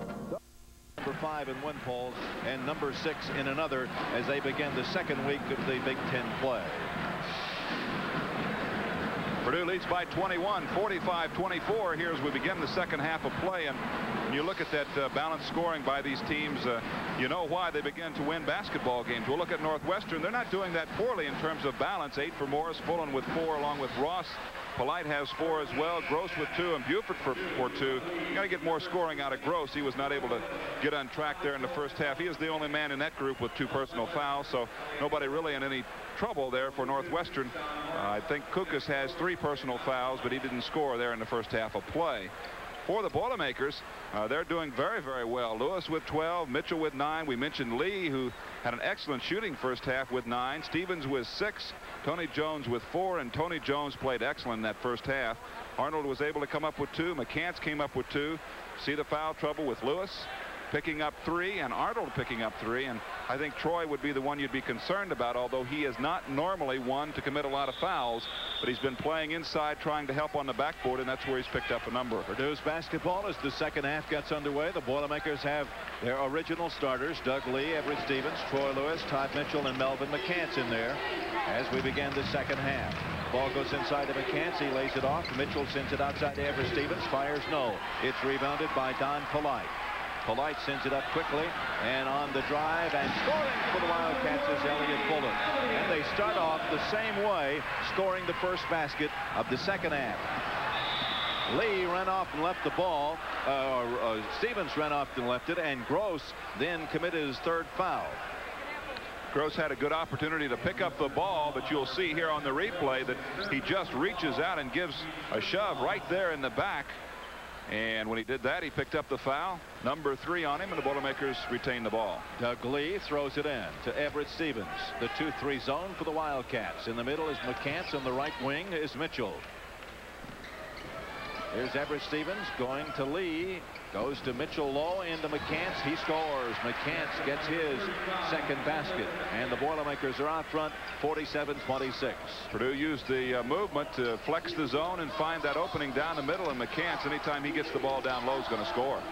number five in one poll and number six in another as they begin the second week of the Big Ten play. Purdue leads by 21, 45-24 here as we begin the second half of play. And you look at that uh, balanced scoring by these teams, uh, you know why they begin to win basketball games. We'll look at Northwestern. They're not doing that poorly in terms of balance. Eight for Morris, Fullen with four, along with Ross Polite has four as well. Grose with two and Buford for, for two. Got to get more scoring out of Grose. He was not able to get on track there in the first half. He is the only man in that group with two personal fouls, so nobody really in any trouble there for Northwestern. Uh, I think Kukas has three personal fouls, but he didn't score there in the first half of play for the Boilermakers. Uh, they're doing very, very well. Lewis with 12, Mitchell with 9. We mentioned Lee, who had an excellent shooting first half with 9. Stephens with 6. Tony Jones with 4. And Tony Jones played excellent in that first half. Arnold was able to come up with 2. McCants came up with 2. See the foul trouble with Lewis picking up three and Arnold picking up three. And I think Troy would be the one you'd be concerned about, although he is not normally one to commit a lot of fouls. But he's been playing inside, trying to help on the backboard, and that's where he's picked up a number. Purdue's basketball as the second half gets underway. The Boilermakers have their original starters, Doug Lee, Everette Stephens, Troy Lewis, Todd Mitchell, and Melvin McCants in there as we begin the second half. Ball goes inside to McCants. He lays it off. Mitchell sends it outside to Everette Stephens. Fires no. It's rebounded by Don Polite. Polite sends it up quickly and on the drive and scoring for the Wildcats is Elliot Fullen. And they start off the same way, scoring the first basket of the second half. Lee ran off and left the ball. Uh, uh, Stephens ran off and left it, and Grose then committed his third foul. Grose had a good opportunity to pick up the ball, but you'll see here on the replay that he just reaches out and gives a shove right there in the back and when he did that, he picked up the foul. Number three on him, and the Boilermakers retain the ball. Doug Lee throws it in to Everette Stephens. The 2-3 zone for the Wildcats. In the middle is McCants. On the right wing is Mitchell. Here's Everette Stephens going to Lee. Goes to Mitchell Lowe and to McCants. He scores. McCants gets his second basket. And the Boilermakers are out front 47-26. Purdue used the uh, movement to flex the zone and find that opening down the middle. And McCants, anytime he gets the ball down low, is going to score.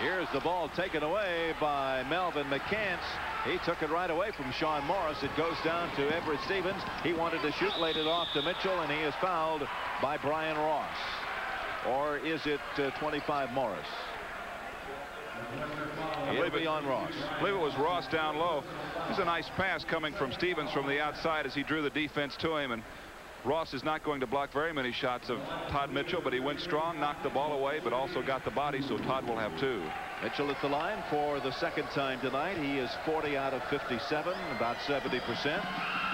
Here's the ball taken away by Melvin McCants. He took it right away from Shon Morris. It goes down to Everette Stephens. He wanted to shoot, laid it off to Mitchell, and he is fouled by Brian Ross. Or is it uh, 25 Morris? It'll be on Ross. I believe it was Ross down low. It's a nice pass coming from Stephens from the outside as he drew the defense to him. And Ross is not going to block very many shots of Todd Mitchell, but he went strong, knocked the ball away, but also got the body, so Todd will have two. Mitchell at the line for the second time tonight. He is 40 out of 57, about 70 percent.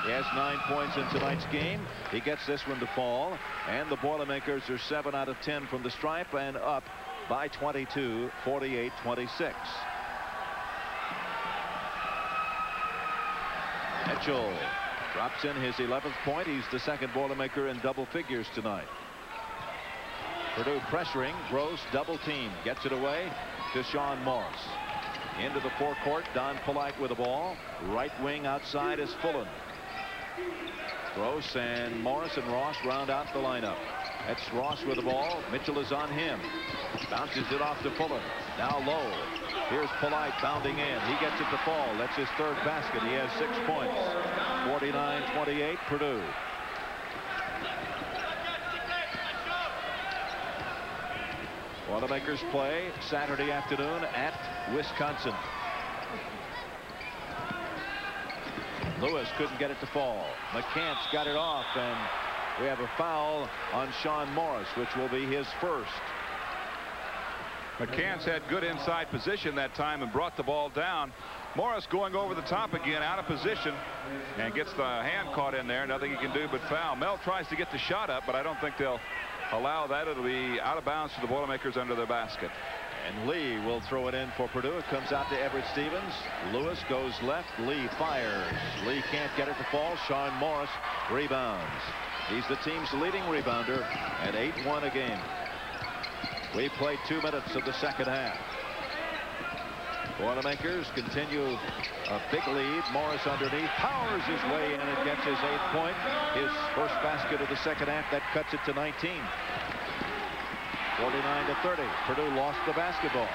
He has nine points in tonight's game. He gets this one to fall. And the Boilermakers are 7 out of 10 from the stripe and up by 22, 48-26. Mitchell Drops in his 11th point. He's the second Boilermaker in double figures tonight. Purdue pressuring. Grose double team. Gets it away to Shon Morris. Into the forecourt. Don Polite with the ball. Right wing outside is Fullen. Grose and Morris and Ross round out the lineup. That's Ross with the ball. Mitchell is on him. Bounces it off to Fullen. Now low. Here's Polite bounding in. He gets it to fall. That's his third basket. He has six points. 49-28 Purdue. Boilermakers play Saturday afternoon at Wisconsin. Lewis couldn't get it to fall. McCants got it off and we have a foul on Shon Morris which will be his first. McCants had good inside position that time and brought the ball down. Morris going over the top again out of position and gets the hand caught in there. Nothing he can do but foul. Mel tries to get the shot up but I don't think they'll allow that. It'll be out of bounds to the Boilermakers under their basket. And Lee will throw it in for Purdue. It comes out to Everette Stephens. Lewis goes left. Lee fires. Lee can't get it to fall. Shon Morris rebounds. He's the team's leading rebounder at 8-1 a game. We played two minutes of the second half. Boilermakers continue a big lead. Morris underneath powers his way in and gets his eighth point. His first basket of the second half. That cuts it to 19. 49 to 30. Purdue lost the basketball.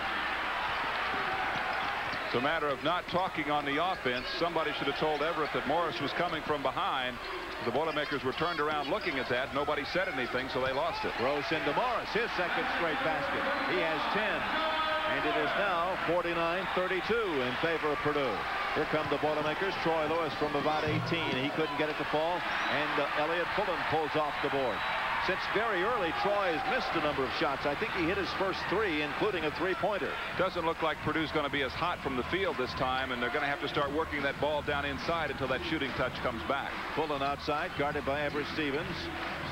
It's a matter of not talking on the offense. Somebody should have told Everette that Morris was coming from behind. The Boilermakers were turned around looking at that. Nobody said anything, so they lost it. Grose into Morris, his second straight basket. He has 10. And it is now 49-32 in favor of Purdue. Here come the Boilermakers. Troy Lewis from about 18. He couldn't get it to fall. And uh, Elliot Fullen pulls off the board. Since very early, Troy has missed a number of shots. I think he hit his first three, including a three-pointer. Doesn't look like Purdue's going to be as hot from the field this time, and they're going to have to start working that ball down inside until that shooting touch comes back. Fullen outside, guarded by Everette Stephens.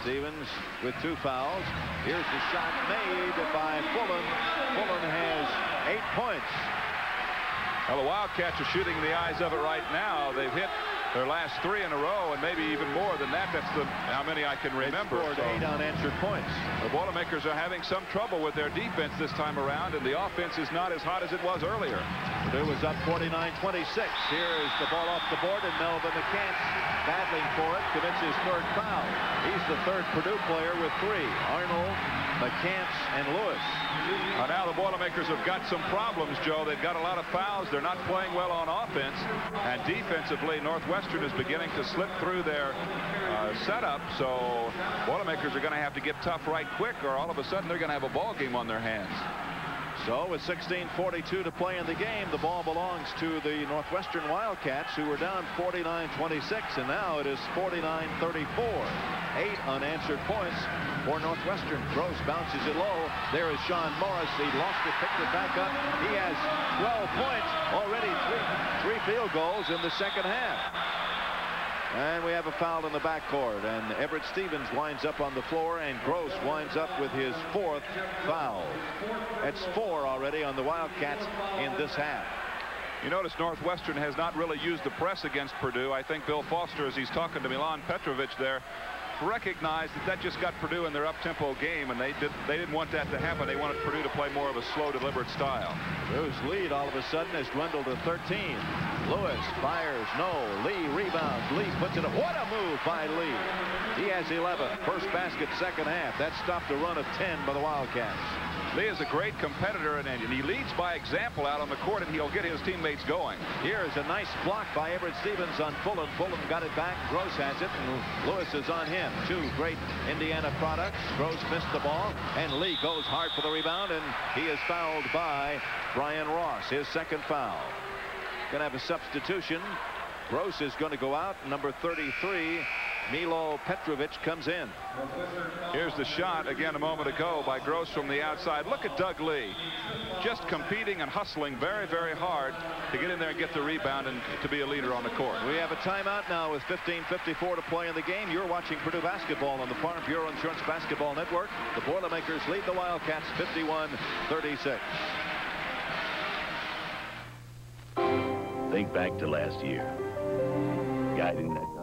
Stephens with two fouls. Here's the shot made by Fullen. Fullen has eight points. Well, the Wildcats are shooting the eyes of it right now. They've hit their last three in a row and maybe even more than that. That's the how many I can remember. So eight unanswered points. The Boilermakers are having some trouble with their defense this time around, and the offense is not as hot as it was earlier. Purdue was up 49-26. Here is the ball off the board, and Melvin McCants battling for it commits his third foul. He's the third Purdue player with three. Arnold, McCants, and Lewis. Uh, now the Boilermakers have got some problems, Joe. They've got a lot of fouls. They're not playing well on offense. And defensively, Northwestern is beginning to slip through their uh, setup. So Boilermakers are going to have to get tough right quick, or all of a sudden they're going to have a ball game on their hands. So with 16:42 to play in the game, the ball belongs to the Northwestern Wildcats, who were down 49-26, and now it is 49-34. Eight unanswered points for Northwestern. Grose bounces it low. There is Shon Morris. He lost it, picked it back up. He has 12 points already. Three, three field goals in the second half. And we have a foul in the backcourt. And Everette Stephens winds up on the floor, and Grose winds up with his fourth foul. That's four already on the Wildcats in this half. You notice Northwestern has not really used the press against Purdue. I think Bill Foster, as he's talking to Milan Petrovic there, recognized that that just got Purdue in their up-tempo game, and they, did, they didn't want that to happen. They wanted Purdue to play more of a slow, deliberate style. Purdue's lead all of a sudden has dwindled to 13. Lewis fires, no. Lee rebounds. Lee puts it up. What a move by Lee. He has 11. First basket, second half. That stopped a run of 10 by the Wildcats. Lee is a great competitor, and, he leads by example out on the court, and he'll get his teammates going. Here is a nice block by Everette Stephens on Fullen. Fullen got it back. Grose has it, and Lewis is on him. Two great Indiana products. Grose missed the ball, and Lee goes hard for the rebound, and he is fouled by Brian Ross, his second foul. Going to have a substitution. Grose is going to go out. Number 33, Milo Petrovic comes in. Here's the shot again a moment ago by Grose from the outside. Look at Doug Lee. Just competing and hustling very, very hard to get in there and get the rebound and to be a leader on the court. We have a timeout now with 15.54 to play in the game. You're watching Purdue basketball on the Farm Bureau Insurance Basketball Network. The Boilermakers lead the Wildcats 51-36. Think back to last year. Guiding that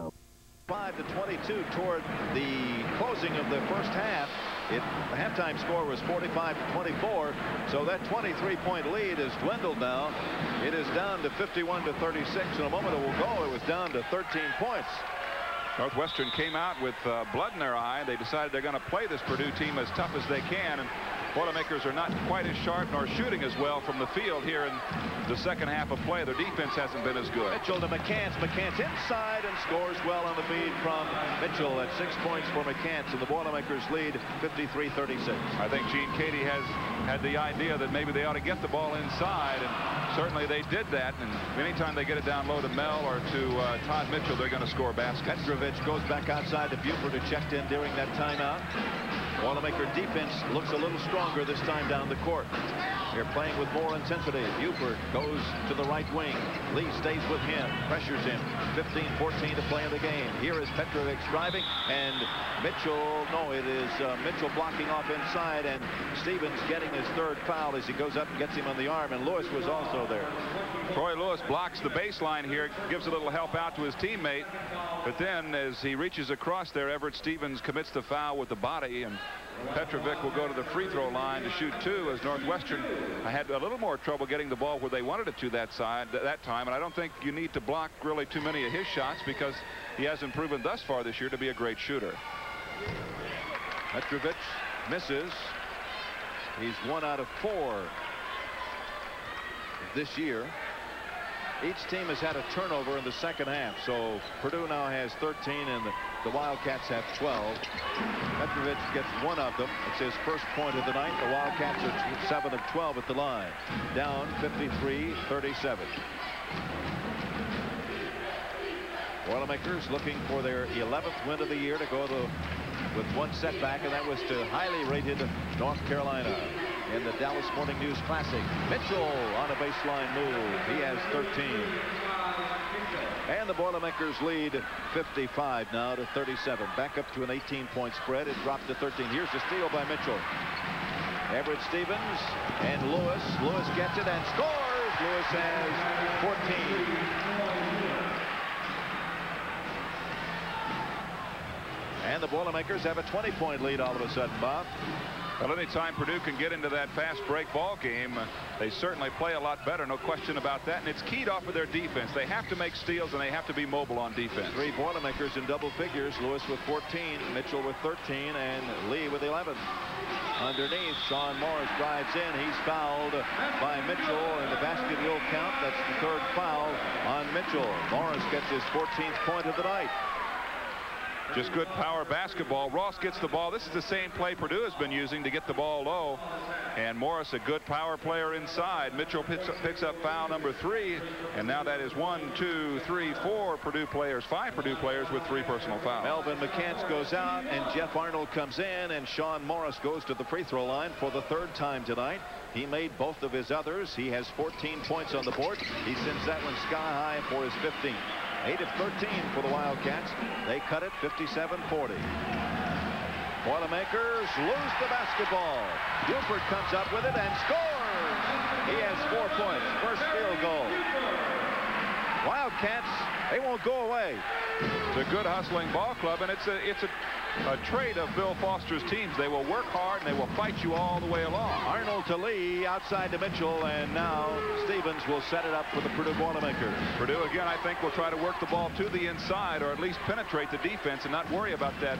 5 to 22 toward the closing of the first half. It, the halftime score was 45 to 24, so that 23-point lead has dwindled now. It is down to 51 to 36. In a moment it will go. It was down to 13 points. Northwestern came out with uh, blood in their eye. They decided they're going to play this Purdue team as tough as they can. And Boilermakers are not quite as sharp nor shooting as well from the field here in the second half of play. Their defense hasn't been as good. Mitchell to McCants. McCants inside and scores well on the feed from Mitchell at six points for McCants. And the Boilermakers lead 53-36. I think Gene Keady has had the idea that maybe they ought to get the ball inside. And certainly they did that. And anytime they get it down low to Mel or to uh, Todd Mitchell, they're going to score baskets. Petrovic goes back outside to Buford who checked in during that timeout. Boilermaker defense looks a little stronger this time down the court. They're playing with more intensity. Buford goes to the right wing. Lee stays with him, pressures him. 15-14 to play in the game. Here is Petrovic driving, and Mitchell, no, it is uh, Mitchell blocking off inside, and Stephens getting his third foul as he goes up and gets him on the arm, and Lewis was also there. Troy Lewis blocks the baseline here, gives a little help out to his teammate, but then as he reaches across there, Everette Stephens commits the foul with the body, and Petrovic will go to the free throw line to shoot two as Northwestern had a little more trouble getting the ball where they wanted it to that side that time. And I don't think you need to block really too many of his shots because he hasn't proven thus far this year to be a great shooter. Petrovic misses. He's one out of four this year. Each team has had a turnover in the second half. So Purdue now has 13 and the, the Wildcats have 12. Petrovic gets one of them. It's his first point of the night. The Wildcats are 7 of 12 at the line. Down 53-37. Boilermakers looking for their 11th win of the year to go to, with one setback, and that was to highly rated North Carolina in the Dallas Morning News Classic. Mitchell on a baseline move. He has 13. And the Boilermakers lead 55 now to 37. Back up to an 18-point spread. It dropped to 13. Here's the steal by Mitchell. Everette Stephens and Lewis. Lewis gets it and scores. Lewis has 14. And the Boilermakers have a 20-point lead all of a sudden, Bob. Well, anytime Purdue can get into that fast break ball game, they certainly play a lot better, no question about that. And it's keyed off of their defense. They have to make steals, and they have to be mobile on defense. Three Boilermakers in double figures. Lewis with 14, Mitchell with 13, and Lee with 11. Underneath, Shon Morris drives in. He's fouled by Mitchell, and the basket will count. That's the third foul on Mitchell. Morris gets his 14th point of the night. Just good power basketball. Ross gets the ball. This is the same play Purdue has been using to get the ball low. And Morris, a good power player inside. Mitchell picks up, picks up foul number three. And now that is one, two, three, four Purdue players, five Purdue players with three personal fouls. Melvin McCants goes out, and Jeff Arnold comes in, and Shon Morris goes to the free throw line for the third time tonight. He made both of his others. He has 14 points on the board. He sends that one sky high for his 15th. 8 of 13 for the Wildcats. They cut it 57-40. Boilermakers lose the basketball. Buford comes up with it and scores. He has four points. First field goal. Wildcats, they won't go away. It's a good hustling ball club, and it's a it's a a trait of Bill Foster's teams. They will work hard and they will fight you all the way along. Arnold to Lee outside to Mitchell and now Stephens will set it up for the Purdue Boilermakers. Purdue again I think will try to work the ball to the inside or at least penetrate the defense and not worry about that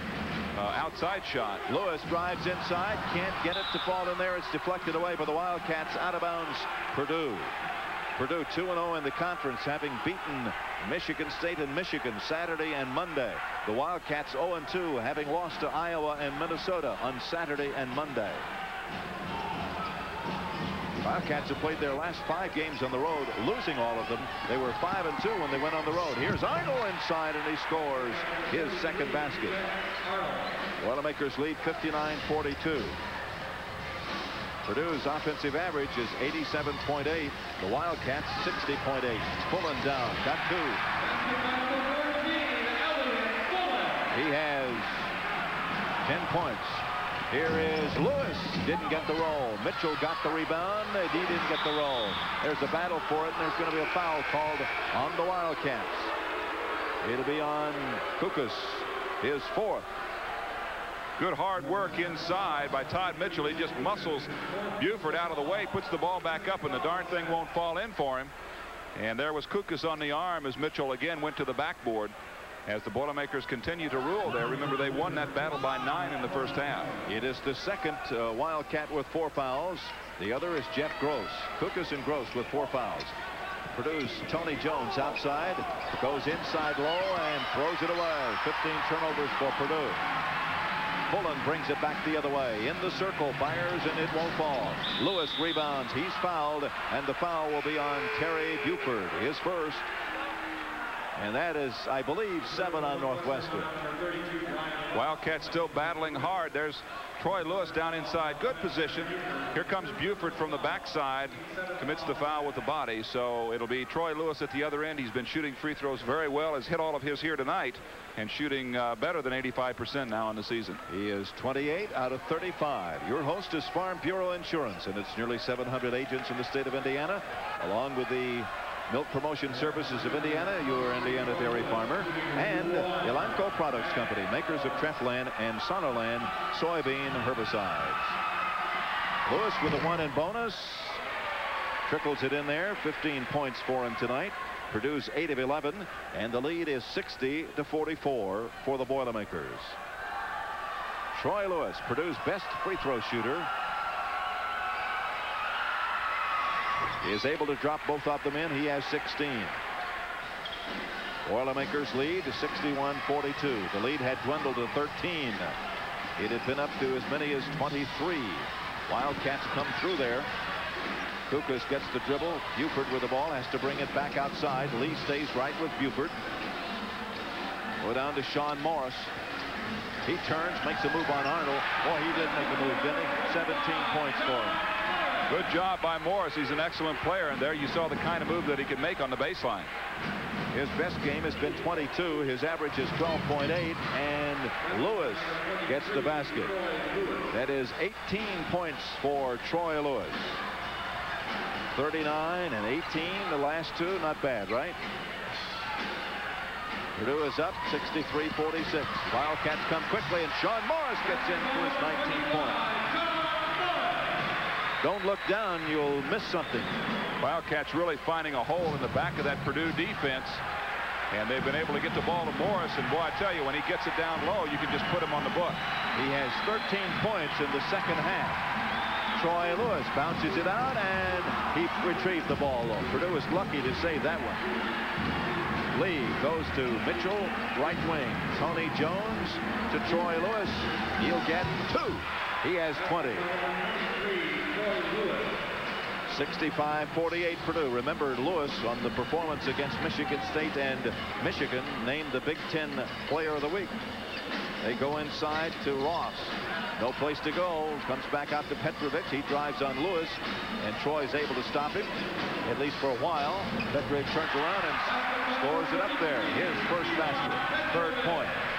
uh, outside shot. Lewis drives inside can't get it to fall in there. It's deflected away by the Wildcats out of bounds Purdue. Purdue 2-0 in the conference having beaten Michigan State and Michigan Saturday and Monday. The Wildcats 0-2 having lost to Iowa and Minnesota on Saturday and Monday. Wildcats have played their last five games on the road, losing all of them. They were 5 and 2 when they went on the road. Here's Arnold inside, and he scores his second basket. Boilermakers lead 59-42. Purdue's offensive average is 87.8. The Wildcats 60.8. Pulling down. Got two. He has 10 points. Here is Lewis. Didn't get the roll. Mitchell got the rebound. He didn't get the roll. There's a battle for it, and there's going to be a foul called on the Wildcats. It'll be on Kukas, his fourth. Good hard work inside by Todd Mitchell. He just muscles Buford out of the way, puts the ball back up, and the darn thing won't fall in for him. And there was Kukas on the arm as Mitchell again went to the backboard. As the Boilermakers continue to rule there, remember they won that battle by nine in the first half. It is the second uh, Wildcat with four fouls. The other is Jeff Grose. Kukas and Grose with four fouls. Purdue's Tony Jones outside, goes inside low and throws it away. 15 turnovers for Purdue. Fullen brings it back the other way. In the circle, fires, and it won't fall. Lewis rebounds. He's fouled, and the foul will be on Terry Buford, his first. And that is, I believe, seven on Northwestern. Wildcats still battling hard. There's Troy Lewis down inside. Good position. Here comes Buford from the backside. Commits the foul with the body. So it'll be Troy Lewis at the other end. He's been shooting free throws very well. Has hit all of his here tonight and shooting uh, better than 85% now in the season. He is 28 out of 35. Your host is Farm Bureau Insurance and its nearly 700 agents in the state of Indiana along with the Milk Promotion Services of Indiana, your Indiana dairy farmer, and Elanco Products Company, makers of Treflan and Sonalan soybean herbicides. Lewis with a one in bonus. Trickles it in there. 15 points for him tonight. Purdue's 8 of 11, and the lead is 60 to 44 for the Boilermakers. Troy Lewis, Purdue's best free throw shooter, is able to drop both of them in. He has 16. Boilermakers lead 61-42. The lead had dwindled to 13. It had been up to as many as 23. Wildcats come through there. Kukas gets the dribble. Buford with the ball has to bring it back outside. Lee stays right with Buford. Go down to Shon Morris. He turns, makes a move on Arnold. Boy, he did make a move, didn't he? 17 points for him. Good job by Morris. He's an excellent player, and there you saw the kind of move that he could make on the baseline. His best game has been 22. His average is 12.8, and Lewis gets the basket. That is 18 points for Troy Lewis. 39 and 18, the last two, not bad, right? Purdue is up 63-46. Wildcats come quickly, and Shon Morris gets in for his 19 points. Don't look down, you'll miss something. Wildcats really finding a hole in the back of that Purdue defense. And they've been able to get the ball to Morris. And boy, I tell you, when he gets it down low, you can just put him on the book. He has 13 points in the second half. Troy Lewis bounces it out, and he retrieved the ball low. Purdue is lucky to save that one. Lee goes to Mitchell, right wing. Tony Jones to Troy Lewis. He'll get two. He has 20. 65-48 Purdue. Remember Lewis on the performance against Michigan State and Michigan named the Big Ten Player of the Week. They go inside to Ross. No place to go. Comes back out to Petrovic. He drives on Lewis, and Troy's able to stop him, at least for a while. Petrovic turns around and scores it up there. His first basket, third point.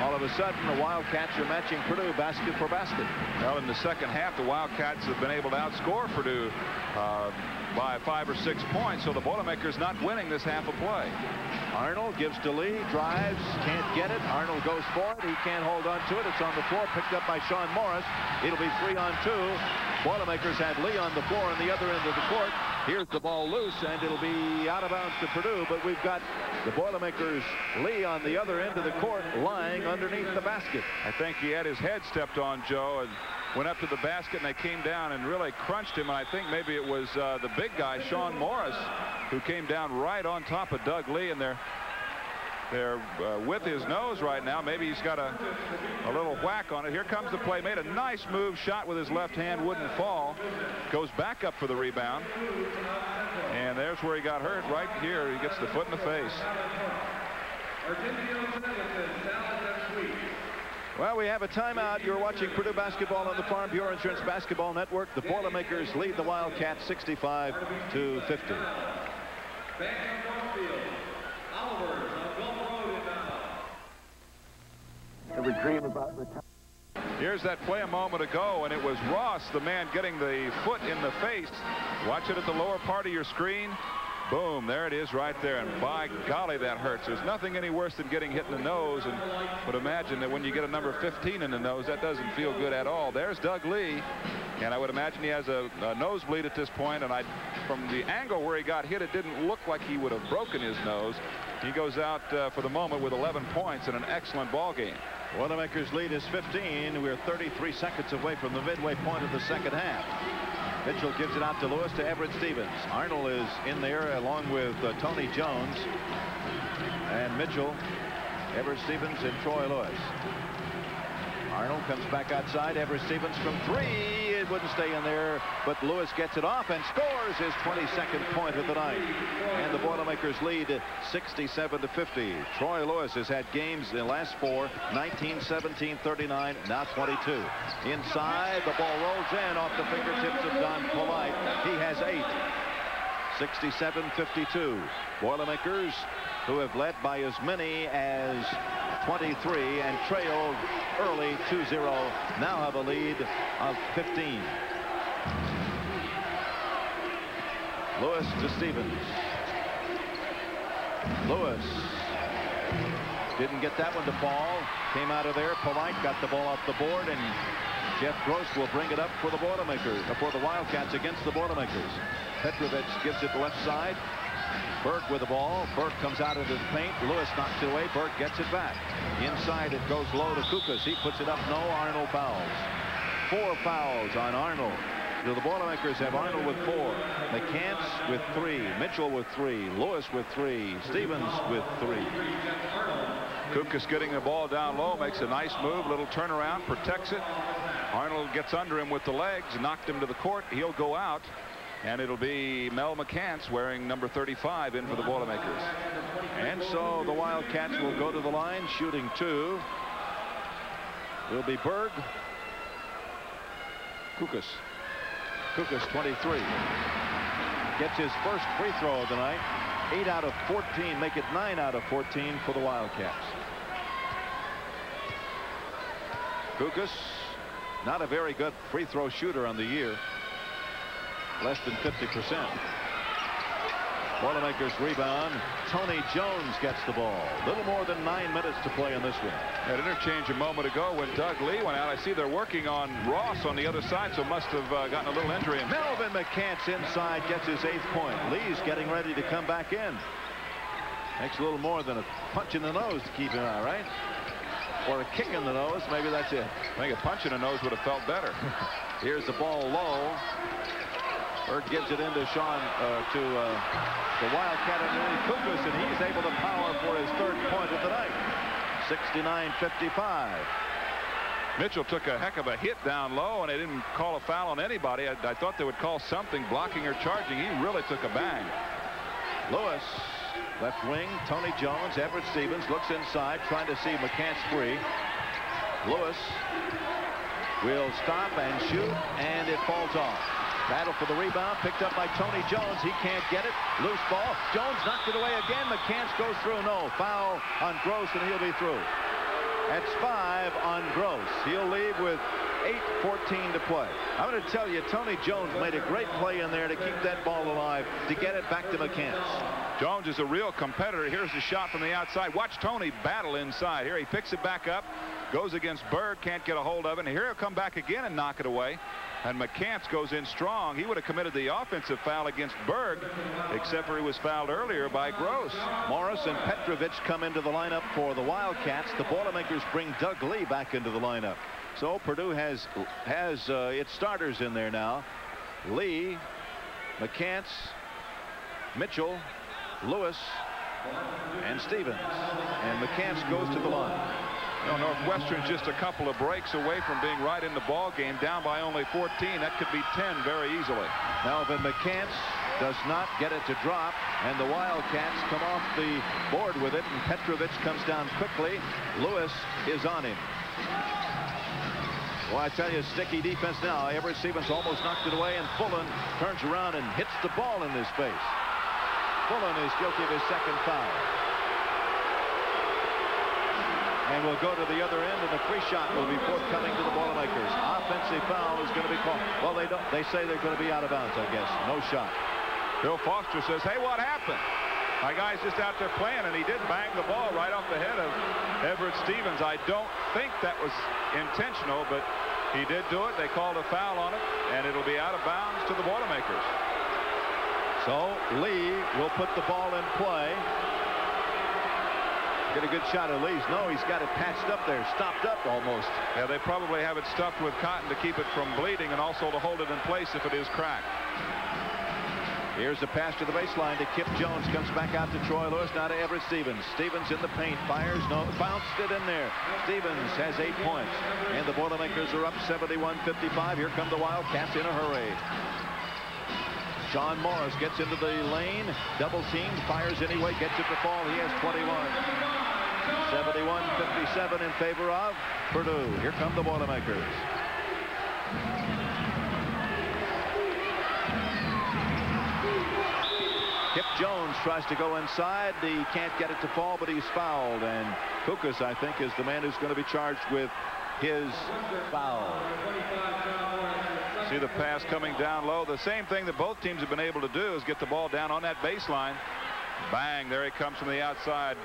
All of a sudden, the Wildcats are matching Purdue basket for basket. Well, in the second half, the Wildcats have been able to outscore Purdue uh, by five or six points, so the Boilermakers not winning this half of play. Arnold gives to Lee, drives, can't get it. Arnold goes for it. He can't hold on to it. It's on the floor, picked up by Shon Morris. It'll be three on two. Boilermakers had Lee on the floor on the other end of the court. Here's the ball loose, and it'll be out of bounds to Purdue, but we've got the Boilermakers Lee on the other end of the court lying underneath the basket. I think he had his head stepped on, Joe, and went up to the basket, and they came down and really crunched him. And I think maybe it was uh, the big guy, Shon Morris, who came down right on top of Doug Lee, and they're they're uh, with his nose right now. Maybe he's got a, a little whack on it. Here comes the play. Made a nice move. Shot with his left hand. Wouldn't fall. Goes back up for the rebound. And there's where he got hurt. Right here. He gets the foot in the face. Well, we have a timeout. You're watching Purdue basketball on the Farm Bureau Insurance Basketball Network. The Boilermakers lead the Wildcats 65 to 50. Dream about retirement. Here's that play a moment ago, and it was Ross, the man getting the foot in the face. Watch it at the lower part of your screen. Boom, there it is right there. And by golly, that hurts. There's nothing any worse than getting hit in the nose. And would imagine that when you get a number 15 in the nose, that doesn't feel good at all. There's Doug Lee. And I would imagine he has a, a nosebleed at this point. And I, from the angle where he got hit, it didn't look like he would have broken his nose. He goes out uh, for the moment with 11 points and an excellent ball game. Boilermakers lead is 15. We're 33 seconds away from the midway point of the second half. Mitchell gives it out to Lewis to Everette Stephens. Arnold is in there along with uh, Tony Jones. And Mitchell, Everette Stephens, and Troy Lewis. Arnold comes back outside. Everette Stephens from three. It wouldn't stay in there, but Lewis gets it off and scores his 22nd point of the night. And the Boilermakers lead 67 to 50. Troy Lewis has had games in the last four 19, 17, 39, now 22. Inside, the ball rolls in off the fingertips of Don Polite. He has eight. 67-52. Boilermakers, who have led by as many as 23 and trailed early 2-0, now have a lead of 15. Lewis to Stephens. Lewis didn't get that one to fall. Came out of there. Polite got the ball off the board, and Jeff Grose will bring it up for the Boilermakers, for the Wildcats against the Boilermakers. Petrovich gives it left side. Burke with the ball. Burke comes out into the paint. Lewis knocks it away. Burke gets it back. Inside it goes low to Kukas. He puts it up. No. Arnold fouls. Four fouls on Arnold. So the Boilermakers have Arnold with four. McCants with three. Mitchell with three. Lewis with three. Stephens with three. Kukas getting the ball down low makes a nice move little turnaround protects it Arnold gets under him with the legs knocked him to the court he'll go out and it'll be Mel McCants wearing number 35 in for the Boilermakers. And so the Wildcats will go to the line shooting two. Will be Berg. Kukas. Kukas 23. Gets his first free throw of the night. 8 out of 14. Make it 9 out of 14 for the Wildcats. Kukas not a very good free throw shooter on the year less than 50 percent. Boilermakers rebound. Tony Jones gets the ball. Little more than nine minutes to play in this one. That interchange a moment ago when Doug Lee went out. I see they're working on Ross on the other side, so must have uh, gotten a little injury. Melvin McCants inside gets his eighth point. Lee's getting ready to come back in. Makes a little more than a punch in the nose to keep him out, right? Or a kick in the nose. Maybe that's it. I think a punch in the nose would have felt better. Here's the ball low. Berg gives it into Shon uh, to uh, the Wildcat underneath Kukas, and he's able to power for his third point of the night. 69-55. Mitchell took a heck of a hit down low, and they didn't call a foul on anybody. I, I thought they would call something, blocking or charging. He really took a bang. Lewis, left wing, Tony Jones, Everette Stephens looks inside, trying to see McCants free. Lewis will stop and shoot, and it falls off. Battle for the rebound, picked up by Tony Jones. He can't get it. Loose ball. Jones knocked it away again. McCants goes through. No. Foul on Grose, and he'll be through. That's five on Grose. He'll leave with 8.14 to play. I'm going to tell you, Tony Jones made a great play in there to keep that ball alive, to get it back to McCants. Jones is a real competitor. Here's the shot from the outside. Watch Tony battle inside. Here he picks it back up, goes against Berg, can't get a hold of it. And here he'll come back again and knock it away. And McCants goes in strong. He would have committed the offensive foul against Berg, except for he was fouled earlier by Grose. Morris and Petrovich come into the lineup for the Wildcats. The Boilermakers bring Doug Lee back into the lineup. So Purdue has has uh, its starters in there now. Lee, McCants, Mitchell, Lewis, and Stephens. And McCants goes to the line. You know, Northwestern's just a couple of breaks away from being right in the ball game, down by only 14. That could be 10 very easily. Melvin McCants does not get it to drop, and the Wildcats come off the board with it, and Petrovic comes down quickly. Lewis is on him. Well, I tell you, sticky defense now. Everette Stephens almost knocked it away, and Fullen turns around and hits the ball in his face. Fullen is guilty of his second foul. And we'll go to the other end, and the free shot will be forthcoming to the Boilermakers. Offensive foul is going to be called. Well, they don't. They say they're going to be out of bounds, I guess. No shot. Bill Foster says, hey, what happened? My guy's just out there playing, and he did bang the ball right off the head of Everette Stephens. I don't think that was intentional, but he did do it. They called a foul on it, and it'll be out of bounds to the Boilermakers. So Lee will put the ball in play. Get a good shot of Lee's. No, he's got it patched up there, stopped up almost. Yeah, they probably have it stuffed with cotton to keep it from bleeding and also to hold it in place if it is cracked. Here's the pass to the baseline to Kip Jones. Comes back out to Troy Lewis. Now to Everette Stephens. Stephens in the paint. Fires. No. Bounced it in there. Stephens has eight points. And the Boilermakers are up 71-55. Here come the Wildcats in a hurry. Shon Morris gets into the lane. Double teamed. Fires anyway. Gets it to fall. He has 21. 71-57 in favor of Purdue. Here come the Boilermakers. Kip Jones tries to go inside. He can't get it to fall, but he's fouled. And Kukas, I think, is the man who's going to be charged with his foul. See the pass coming down low. The same thing that both teams have been able to do is get the ball down on that baseline. Bang, there he comes from the outside.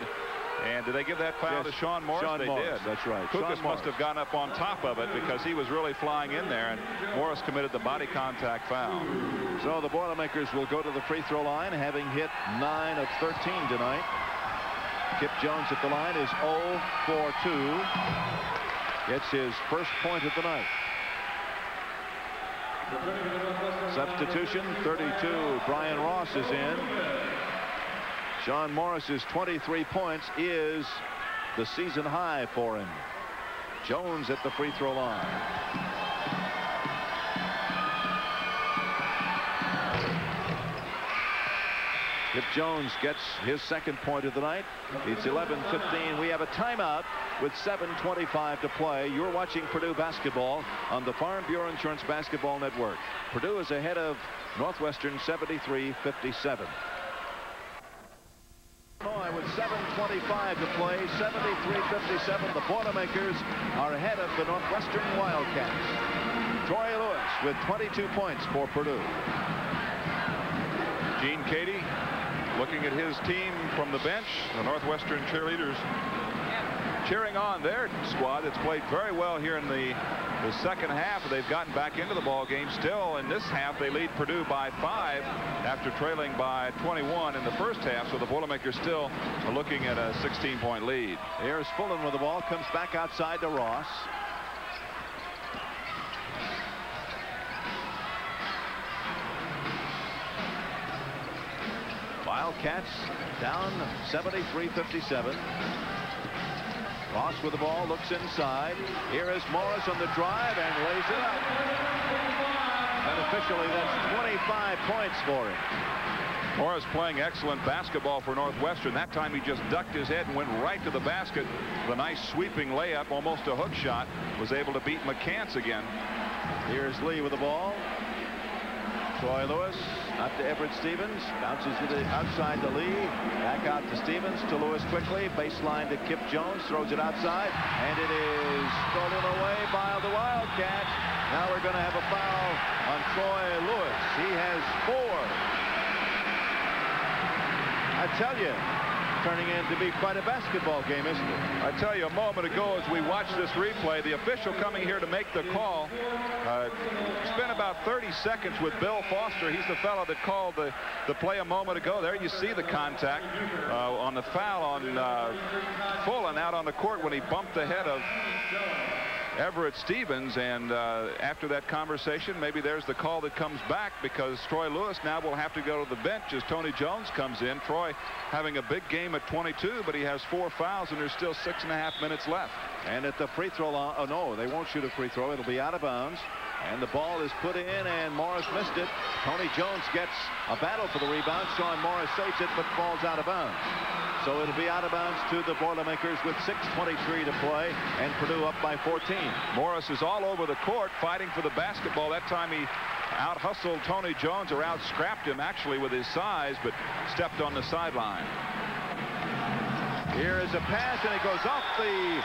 And did they give that foul yes, to Shon Morris? Shon they Morris, did. That's right. Kukas must have gone up on top of it because he was really flying in there, and Morris committed the body contact foul. So the Boilermakers will go to the free throw line, having hit 9 of 13 tonight. Kip Jones at the line is 0 for 2. Gets his first point of the night. Substitution 32. Brian Ross is in. Shon Morris's 23 points is the season high for him. Jones at the free throw line. If Jones gets his second point of the night. It's 11-15. We have a timeout with 7.25 to play. You're watching Purdue basketball on the Farm Bureau Insurance Basketball Network. Purdue is ahead of Northwestern 73-57. With 7.25 to play, 73-57, the Boilermakers are ahead of the Northwestern Wildcats. Troy Lewis with 22 points for Purdue. Gene Keady looking at his team from the bench, the Northwestern cheerleaders cheering on their squad that's played very well here in the, the second half. They've gotten back into the ball game. Still in this half, they lead Purdue by five after trailing by 21 in the first half. So the Boilermakers still are looking at a 16-point lead. Here's Fullen with the ball. Comes back outside to Ross. Wildcats down 73-57. Ross with the ball, looks inside. Here is Morris on the drive and lays it up. And officially, that's 25 points for him. Morris playing excellent basketball for Northwestern. That time he just ducked his head and went right to the basket. The nice sweeping layup, almost a hook shot, was able to beat McCants again. Here's Lee with the ball. Troy Lewis out to Everette Stephens. Bounces to the outside to Lee. Back out to Stephens to Lewis quickly. Baseline to Kip Jones. Throws it outside. And it is stolen away by the Wildcats. Now we're going to have a foul on Troy Lewis. He has four. I tell you, turning in to be quite a basketball game, isn't it? I tell you, a moment ago, as we watched this replay, the official coming here to make the call uh, spent about 30 seconds with Bill Foster. He's the fellow that called the, the play a moment ago. There you see the contact uh, on the foul on uh, Fullen out on the court when he bumped the head of Everette Stephens. And uh, after that conversation, maybe there's the call that comes back because Troy Lewis now will have to go to the bench as Tony Jones comes in. Troy having a big game at 22, but he has four fouls, and there's still six and a half minutes left. And at the free throw line, oh no, they won't shoot a free throw. It'll be out of bounds. And the ball is put in, and Morris missed it. Tony Jones gets a battle for the rebound. Shon Morris saves it, but falls out of bounds. So it'll be out of bounds to the Boilermakers with 6.23 to play, and Purdue up by 14. Morris is all over the court fighting for the basketball. That time he out-hustled Tony Jones, or out-scrapped him actually with his size, but stepped on the sideline. Here is a pass, and it goes off the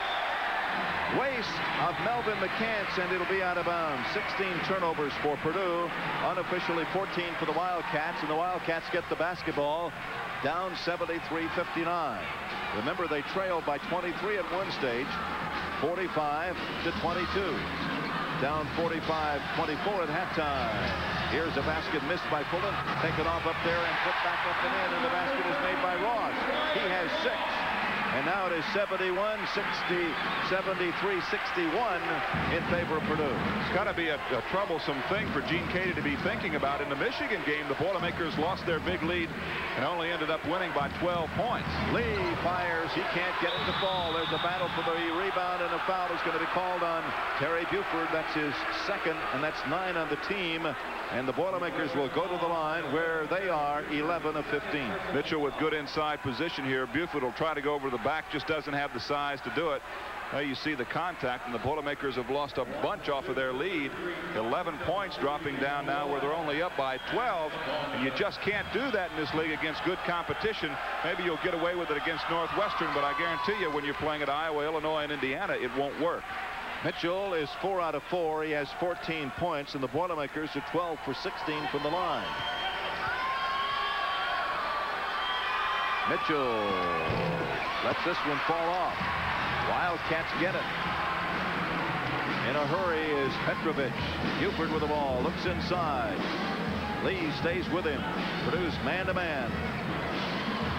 waste of Melvin McCants, and it'll be out of bounds. 16 turnovers for Purdue, unofficially 14 for the Wildcats, and the Wildcats get the basketball down 73-59. Remember, they trailed by 23 at one stage, 45 to 22. Down 45-24 at halftime. Here's a basket missed by Fullen. Taken off up there and put back up and in, and the basket is made by Ross. He has six. And now it is 71, 60, 73, 61 in favor of Purdue. It's got to be a, a, troublesome thing for Gene Keady to be thinking about. In the Michigan game, the Boilermakers lost their big lead and only ended up winning by 12 points. Lee fires. He can't get it to fall. There's a battle for the rebound, and a foul is going to be called on Terry Buford. That's his second, and that's nine on the team. And the Boilermakers will go to the line where they are 11 of 15. Mitchell with good inside position here. Buford will try to go over the back, just doesn't have the size to do it. Now you see the contact, and the Boilermakers have lost a bunch off of their lead. 11 points dropping down now where they're only up by 12. And you just can't do that in this league against good competition. Maybe you'll get away with it against Northwestern, but I guarantee you when you're playing at Iowa, Illinois, and Indiana, it won't work. Mitchell is four out of four. He has 14 points, and the Boilermakers are 12 for 16 from the line. Mitchell lets this one fall off. Wildcats get it. In a hurry is Petrovich. Buford with the ball. Looks inside. Lee stays with him. Purdue's man-to-man.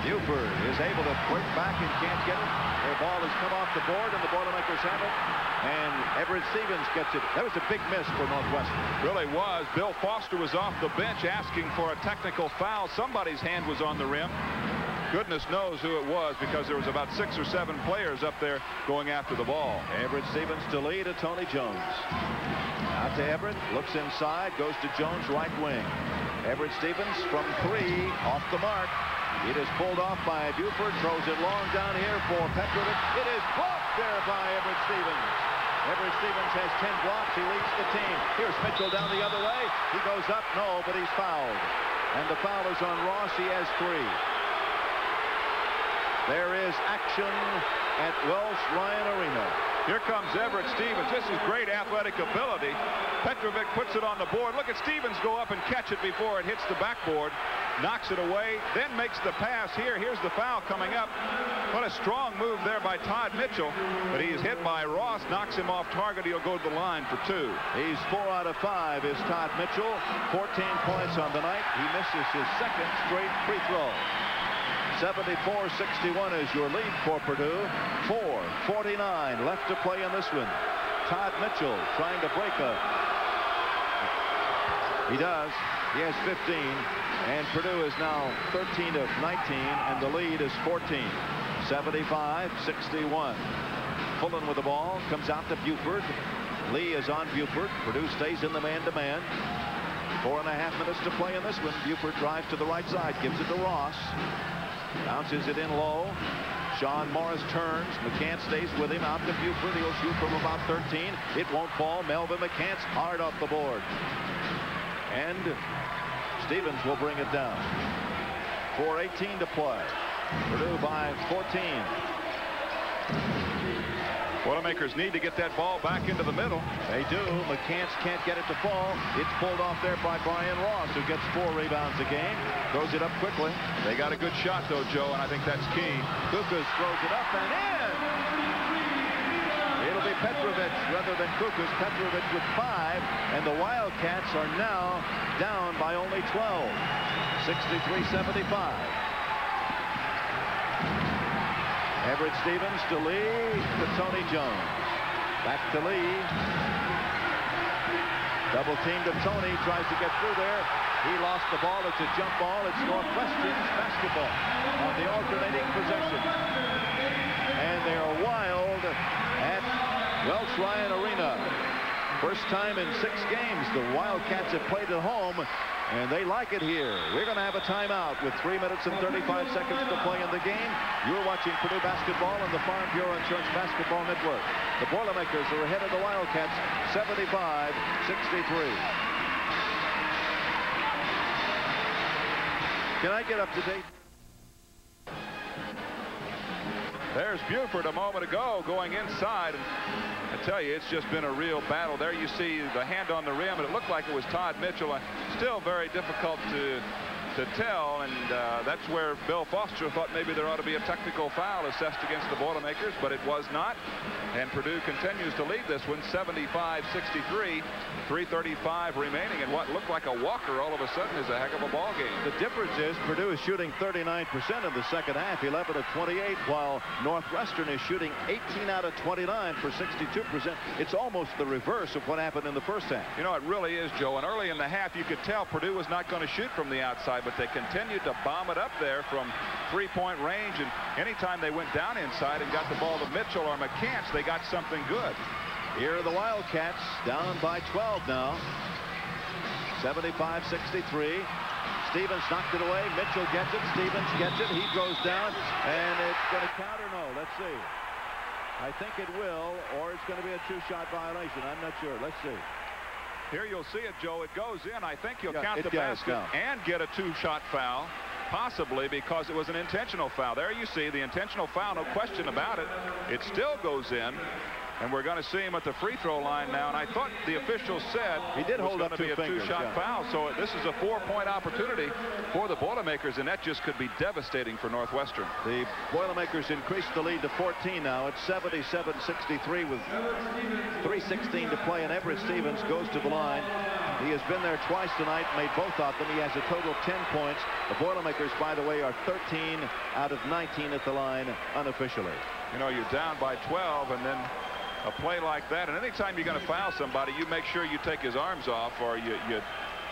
Buford is able to break back and can't get it. Their ball has come off the board, and the Boilermakers have it. And Everette Stephens gets it. That was a big miss for Northwestern. Really was. Bill Foster was off the bench asking for a technical foul. Somebody's hand was on the rim. Goodness knows who it was because there was about six or seven players up there going after the ball. Everette Stephens to lead to Tony Jones. Out to Everette. Looks inside. Goes to Jones right wing. Everette Stephens from three. Off the mark. It is pulled off by Buford. Throws it long down here for Petrovic. It is blocked there by Everette Stephens. Everette Stephens has 10 blocks. He leads the team. Here's Mitchell down the other way. He goes up. No, but he's fouled. And the foul is on Ross. He has three. There is action at Welsh Ryan Arena. Here comes Everette Stephens. This is great athletic ability. Petrovic puts it on the board. Look at Stephens go up and catch it before it hits the backboard. Knocks it away, then makes the pass here. Here's the foul coming up. What a strong move there by Todd Mitchell. But he's hit by Ross, knocks him off target. He'll go to the line for two. He's four out of five is Todd Mitchell. 14 points on the night. He misses his second straight free throw. 74-61 is your lead for Purdue. 4.49 left to play in this one. Todd Mitchell trying to break a... He does. He has 15. And Purdue is now 13 of 19, and the lead is 14. 75-61. Fullen with the ball. Comes out to Buford. Lee is on Buford. Purdue stays in the man-to-man. -man. Four and a half minutes to play in this one. Buford drives to the right side. Gives it to Ross. Bounces it in low. Sean Morris turns. McCants stays with him out to Buford. He'll shoot from about 13. It won't fall. Melvin McCants hard off the board. And Stephens will bring it down. 4.18 to play. Purdue by 14. Boilermakers need to get that ball back into the middle. They do. McCants can't get it to fall. It's pulled off there by Brian Ross, who gets four rebounds a game. Throws it up quickly. They got a good shot, though, Joe, and I think that's key. Kukas throws it up and in. It'll be Petrovic rather than Kukas. Petrovic with five, and the Wildcats are now down by only 12. 63-75. Everette Stephens to Lee to Tony Jones. Back to Lee. Double team to Tony. Tries to get through there. He lost the ball. It's a jump ball. It's Northwestern's basketball on the alternating possession. And they are wild at Welsh Ryan Arena. First time in six games the Wildcats have played at home and they like it here. We're going to have a timeout with 3 minutes and 35 seconds to play in the game. You're watching Purdue basketball on the Farm Bureau Insurance Basketball Network. The Boilermakers are ahead of the Wildcats 75-63. Can I get up to date? There's Buford a moment ago going inside. And I tell you, it's just been a real battle. There you see the hand on the rim, and it looked like it was Todd Mitchell. Uh, still very difficult to to tell, and uh, that's where Bill Foster thought maybe there ought to be a technical foul assessed against the Boilermakers, but it was not. And Purdue continues to lead this one 75-63, 335 remaining, and what looked like a walker all of a sudden is a heck of a ball game. The difference is Purdue is shooting 39% in the second half, 11 of 28, while Northwestern is shooting 18 out of 29 for 62%. It's almost the reverse of what happened in the first half. You know, it really is, Joe. And early in the half, you could tell Purdue was not going to shoot from the outside, but they continued to bomb it up there from three-point range. And anytime they went down inside and got the ball to Mitchell or McCants, they got something good. Here are the Wildcats down by 12 now. 75-63. Stephens knocked it away. Mitchell gets it. Stephens gets it. He goes down. And it's going to count or no? Let's see. I think it will, or it's going to be a two-shot violation. I'm not sure. Let's see. Here you'll see it, Joe. It goes in. I think you'll Yeah, count the basket count. and get a two-shot foul, possibly because it was an intentional foul. There you see the intentional foul, no question about it. It still goes in. And we're going to see him at the free throw line now. And I thought the official said He did hold up to be a fingers, two-shot yeah. foul. So this is a four-point opportunity for the Boilermakers, and that just could be devastating for Northwestern. The Boilermakers increased the lead to 14 now. It's 77-63 with 3.16 to play, and Everette Stephens goes to the line. He has been there twice tonight, made both of them. He has a total of 10 points. The Boilermakers, by the way, are 13 out of 19 at the line unofficially. You know, you're down by 12, and then a play like that. And anytime you're going to foul somebody, you make sure you take his arms off or you, you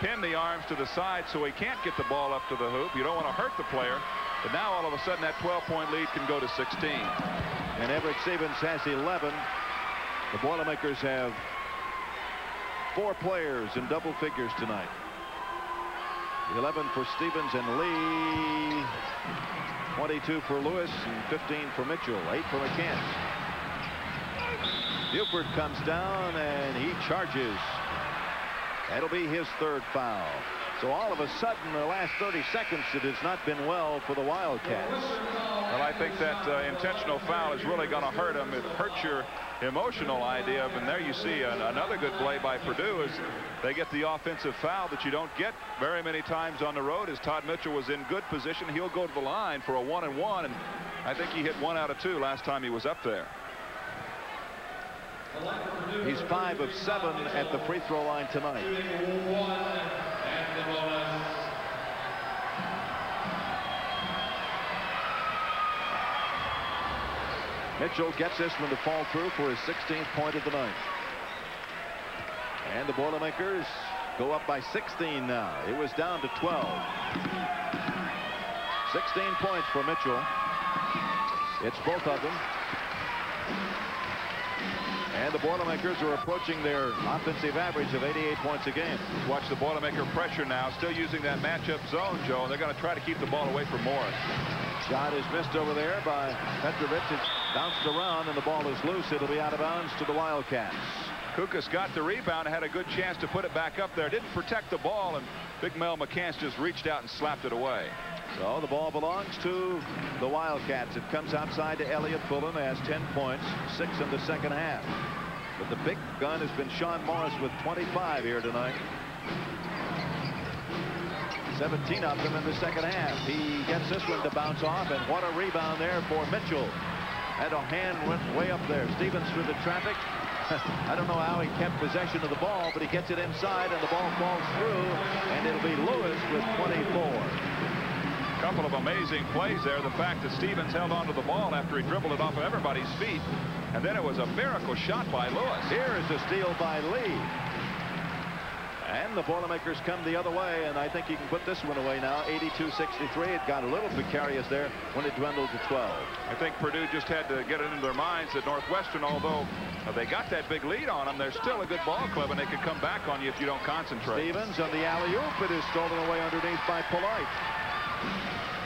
pin the arms to the side so he can't get the ball up to the hoop. You don't want to hurt the player. But now all of a sudden that 12-point lead can go to 16. And Everette Stephens has 11. The Boilermakers have four players in double figures tonight. 11 for Stephens and Lee. 22 for Lewis and 15 for Mitchell. 8 for McCants. Buford comes down and he charges. That'll be his third foul. So all of a sudden, the last 30 seconds, it has not been well for the Wildcats. Well, I think that uh, intentional foul is really going to hurt him. It hurts your emotional idea. And there you see an, another good play by Purdue is they get the offensive foul that you don't get very many times on the road as Todd Mitchell was in good position. He'll go to the line for a one and one. And I think he hit one out of two last time he was up there. He's five of seven at the free throw line tonight. Mitchell gets this one to fall through for his 16th point of the night. And the Boilermakers go up by 16 now. It was down to 12. 16 points for Mitchell. It's both of them. And the Boilermakers are approaching their offensive average of 88 points a game. Watch the Boilermaker pressure now, still using that matchup zone, Joe, and they're going to try to keep the ball away from Morris. Shot is missed over there by Petrovic. It's bounced around and the ball is loose. It'll be out of bounds to the Wildcats. Kukas got the rebound had a good chance to put it back up there. Didn't protect the ball, and Big Mel McCants just reached out and slapped it away. So the ball belongs to the Wildcats. It comes outside to Elliot Fullen, has 10 points, six in the second half. But the big gun has been Shon Morris with 25 here tonight. 17 of them in the second half. He gets this one to bounce off, and what a rebound there for Mitchell. And a hand went way up there. Stephens through the traffic. I don't know how he kept possession of the ball, but he gets it inside, and the ball falls through, and it'll be Lewis with 24. Couple of amazing plays there. The fact that Stephens held onto the ball after he dribbled it off of everybody's feet. And then it was a miracle shot by Lewis. Here is a steal by Lee. And the Boilermakers come the other way, and I think you can put this one away now. 82-63. It got a little precarious there when it dwindled to 12. I think Purdue just had to get it into their minds that Northwestern, although they got that big lead on them, they're still a good ball club, and they could come back on you if you don't concentrate. Stephens on the alley-oop. It is stolen away underneath by Polite.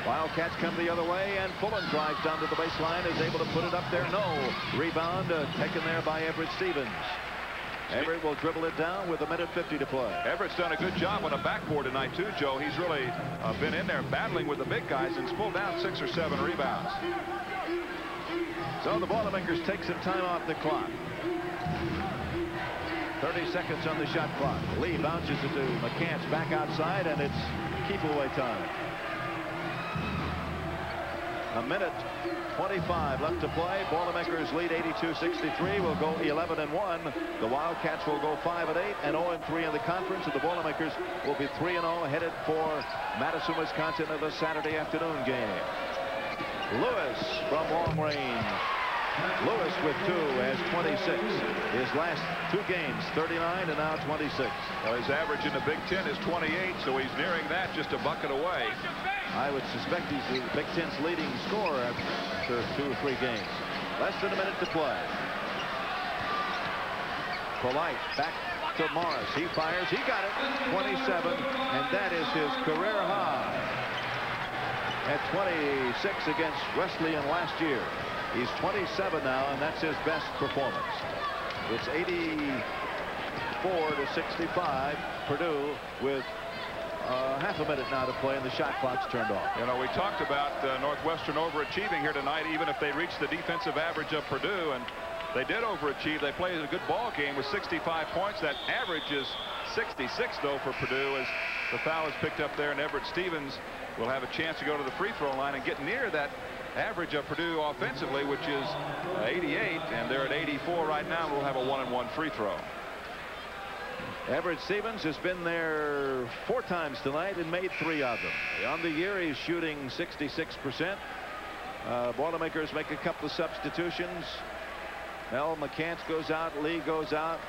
Wildcats come the other way, and Fullen drives down to the baseline, is able to put it up there. No. Rebound uh, taken there by Everette Stephens. Everette will dribble it down with a minute 50 to play. Everette's done a good job on the backboard tonight, too, Joe. He's really uh, been in there battling with the big guys and pulled down six or seven rebounds. So the Boilermakers take some time off the clock. 30 seconds on the shot clock. Lee bounces it to McCants back outside, and it's keep away time. A minute 25 left to play. Boilermakers lead 82-63. Will go 11 and 1. The Wildcats will go 5 and 8 and 0 and 3 in the conference. And the Boilermakers will be 3 and 0 headed for Madison, Wisconsin in the Saturday afternoon game. Lewis from long range. Lewis with two has 26. His last two games, 39 and now 26. Well, his average in the Big Ten is 28, so he's nearing that just a bucket away. I would suspect he's the Big Ten's leading scorer after two or three games. Less than a minute to play. Polite back to Morris. He fires. He got it. 27. And that is his career high. At 26 against Wesleyan last year. He's 27 now, and that's his best performance. It's 84 to 65. Purdue with uh, half a minute now to play, and the shot clock's turned off. You know, we talked about uh, Northwestern overachieving here tonight, even if they reached the defensive average of Purdue, and they did overachieve. They played a good ball game with 65 points. That average is 66, though, for Purdue, as the foul is picked up there, and Everette Stephens will have a chance to go to the free throw line and get near that average of Purdue offensively, which is 88, and they're at 84 right now. We'll have a one-and-one -one free throw. Everette Stephens has been there four times tonight and made three of them. On the year, he's shooting 66%. Uh, Boilermakers make a couple of substitutions. Mel McCants goes out. Lee goes out.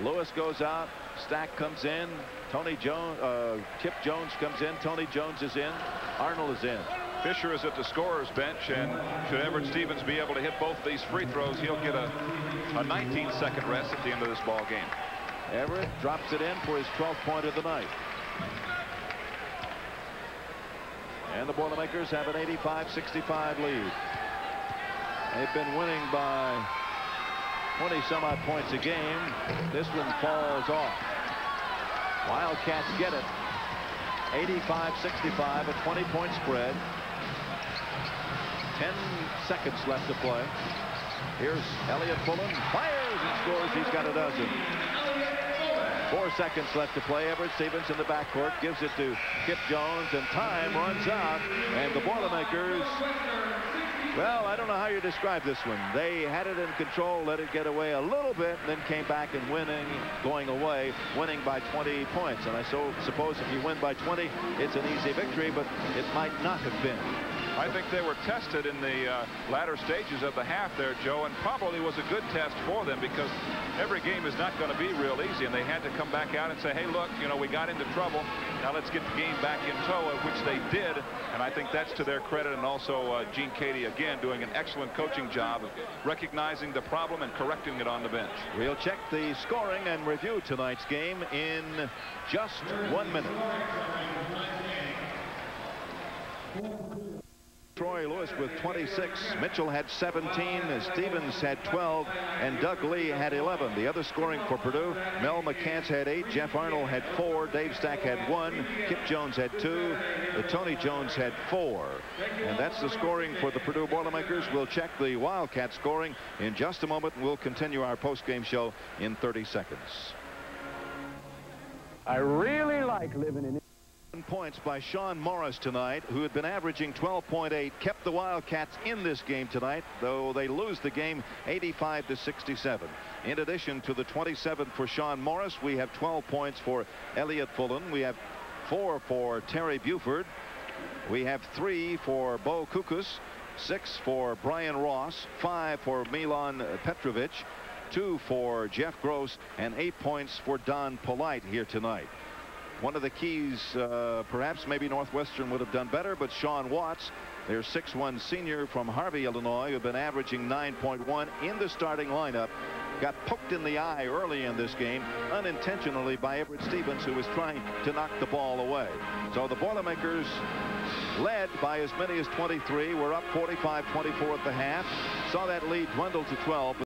Lewis goes out. Stack comes in. Tony Jones, uh, Jones comes in. Tony Jones is in. Arnold is in. Fisher is at the scorer's bench, and should Everette Stephens be able to hit both these free throws, he'll get a, a 19-second rest at the end of this ball game. Everette drops it in for his 12th point of the night. And the Boilermakers have an 85-65 lead. They've been winning by 20 some odd points a game. This one falls off. Wildcats get it. 85-65, a 20-point spread. 10 seconds left to play. Here's Elliot Fullen. Fires and scores. He's got a dozen. Four seconds left to play. Everette Stephens in the backcourt gives it to Kip Jones, and time runs out. And the Boilermakers, well, I don't know how you describe this one. They had it in control, let it get away a little bit, and then came back and winning, going away, winning by 20 points. And I so suppose if you win by 20, it's an easy victory, but it might not have been. I think they were tested in the uh, latter stages of the half there, Joe, and probably was a good test for them because every game is not going to be real easy, and they had to come back out and say, hey, look, you know, we got into trouble. Now let's get the game back in tow, which they did, and I think that's to their credit, and also uh, Gene Keady, again, doing an excellent coaching job of recognizing the problem and correcting it on the bench. We'll check the scoring and review tonight's game in just one minute. Troy Lewis with 26. Mitchell had 17. Stephens had 12. And Doug Lee had 11. The other scoring for Purdue, Mel McCants had 8. Jeff Arnold had 4. Dave Stack had 1. Kip Jones had 2. Tony Jones had 4. And that's the scoring for the Purdue Boilermakers. We'll check the Wildcat scoring in just a moment. And We'll continue our post-game show in 30 seconds. I really like living in points by Shon Morris tonight, who had been averaging 12.8, kept the Wildcats in this game tonight, though they lose the game 85 to 67. In addition to the 27 for Shon Morris, we have 12 points for Elliot Fullen. We have four for Terry Buford. We have three for Bo Kukus, six for Brian Ross, five for Milan Petrovic, two for Jeff Grose, and eight points for Don Polite here tonight. One of the keys, uh, perhaps maybe Northwestern would have done better, but Sean Watts, their 6'1 senior from Harvey, Illinois, who had been averaging 9.1 in the starting lineup, got poked in the eye early in this game unintentionally by Everette Stephens, who was trying to knock the ball away. So the Boilermakers led by as many as 23. We're up 45-24 at the half. Saw that lead dwindle to 12.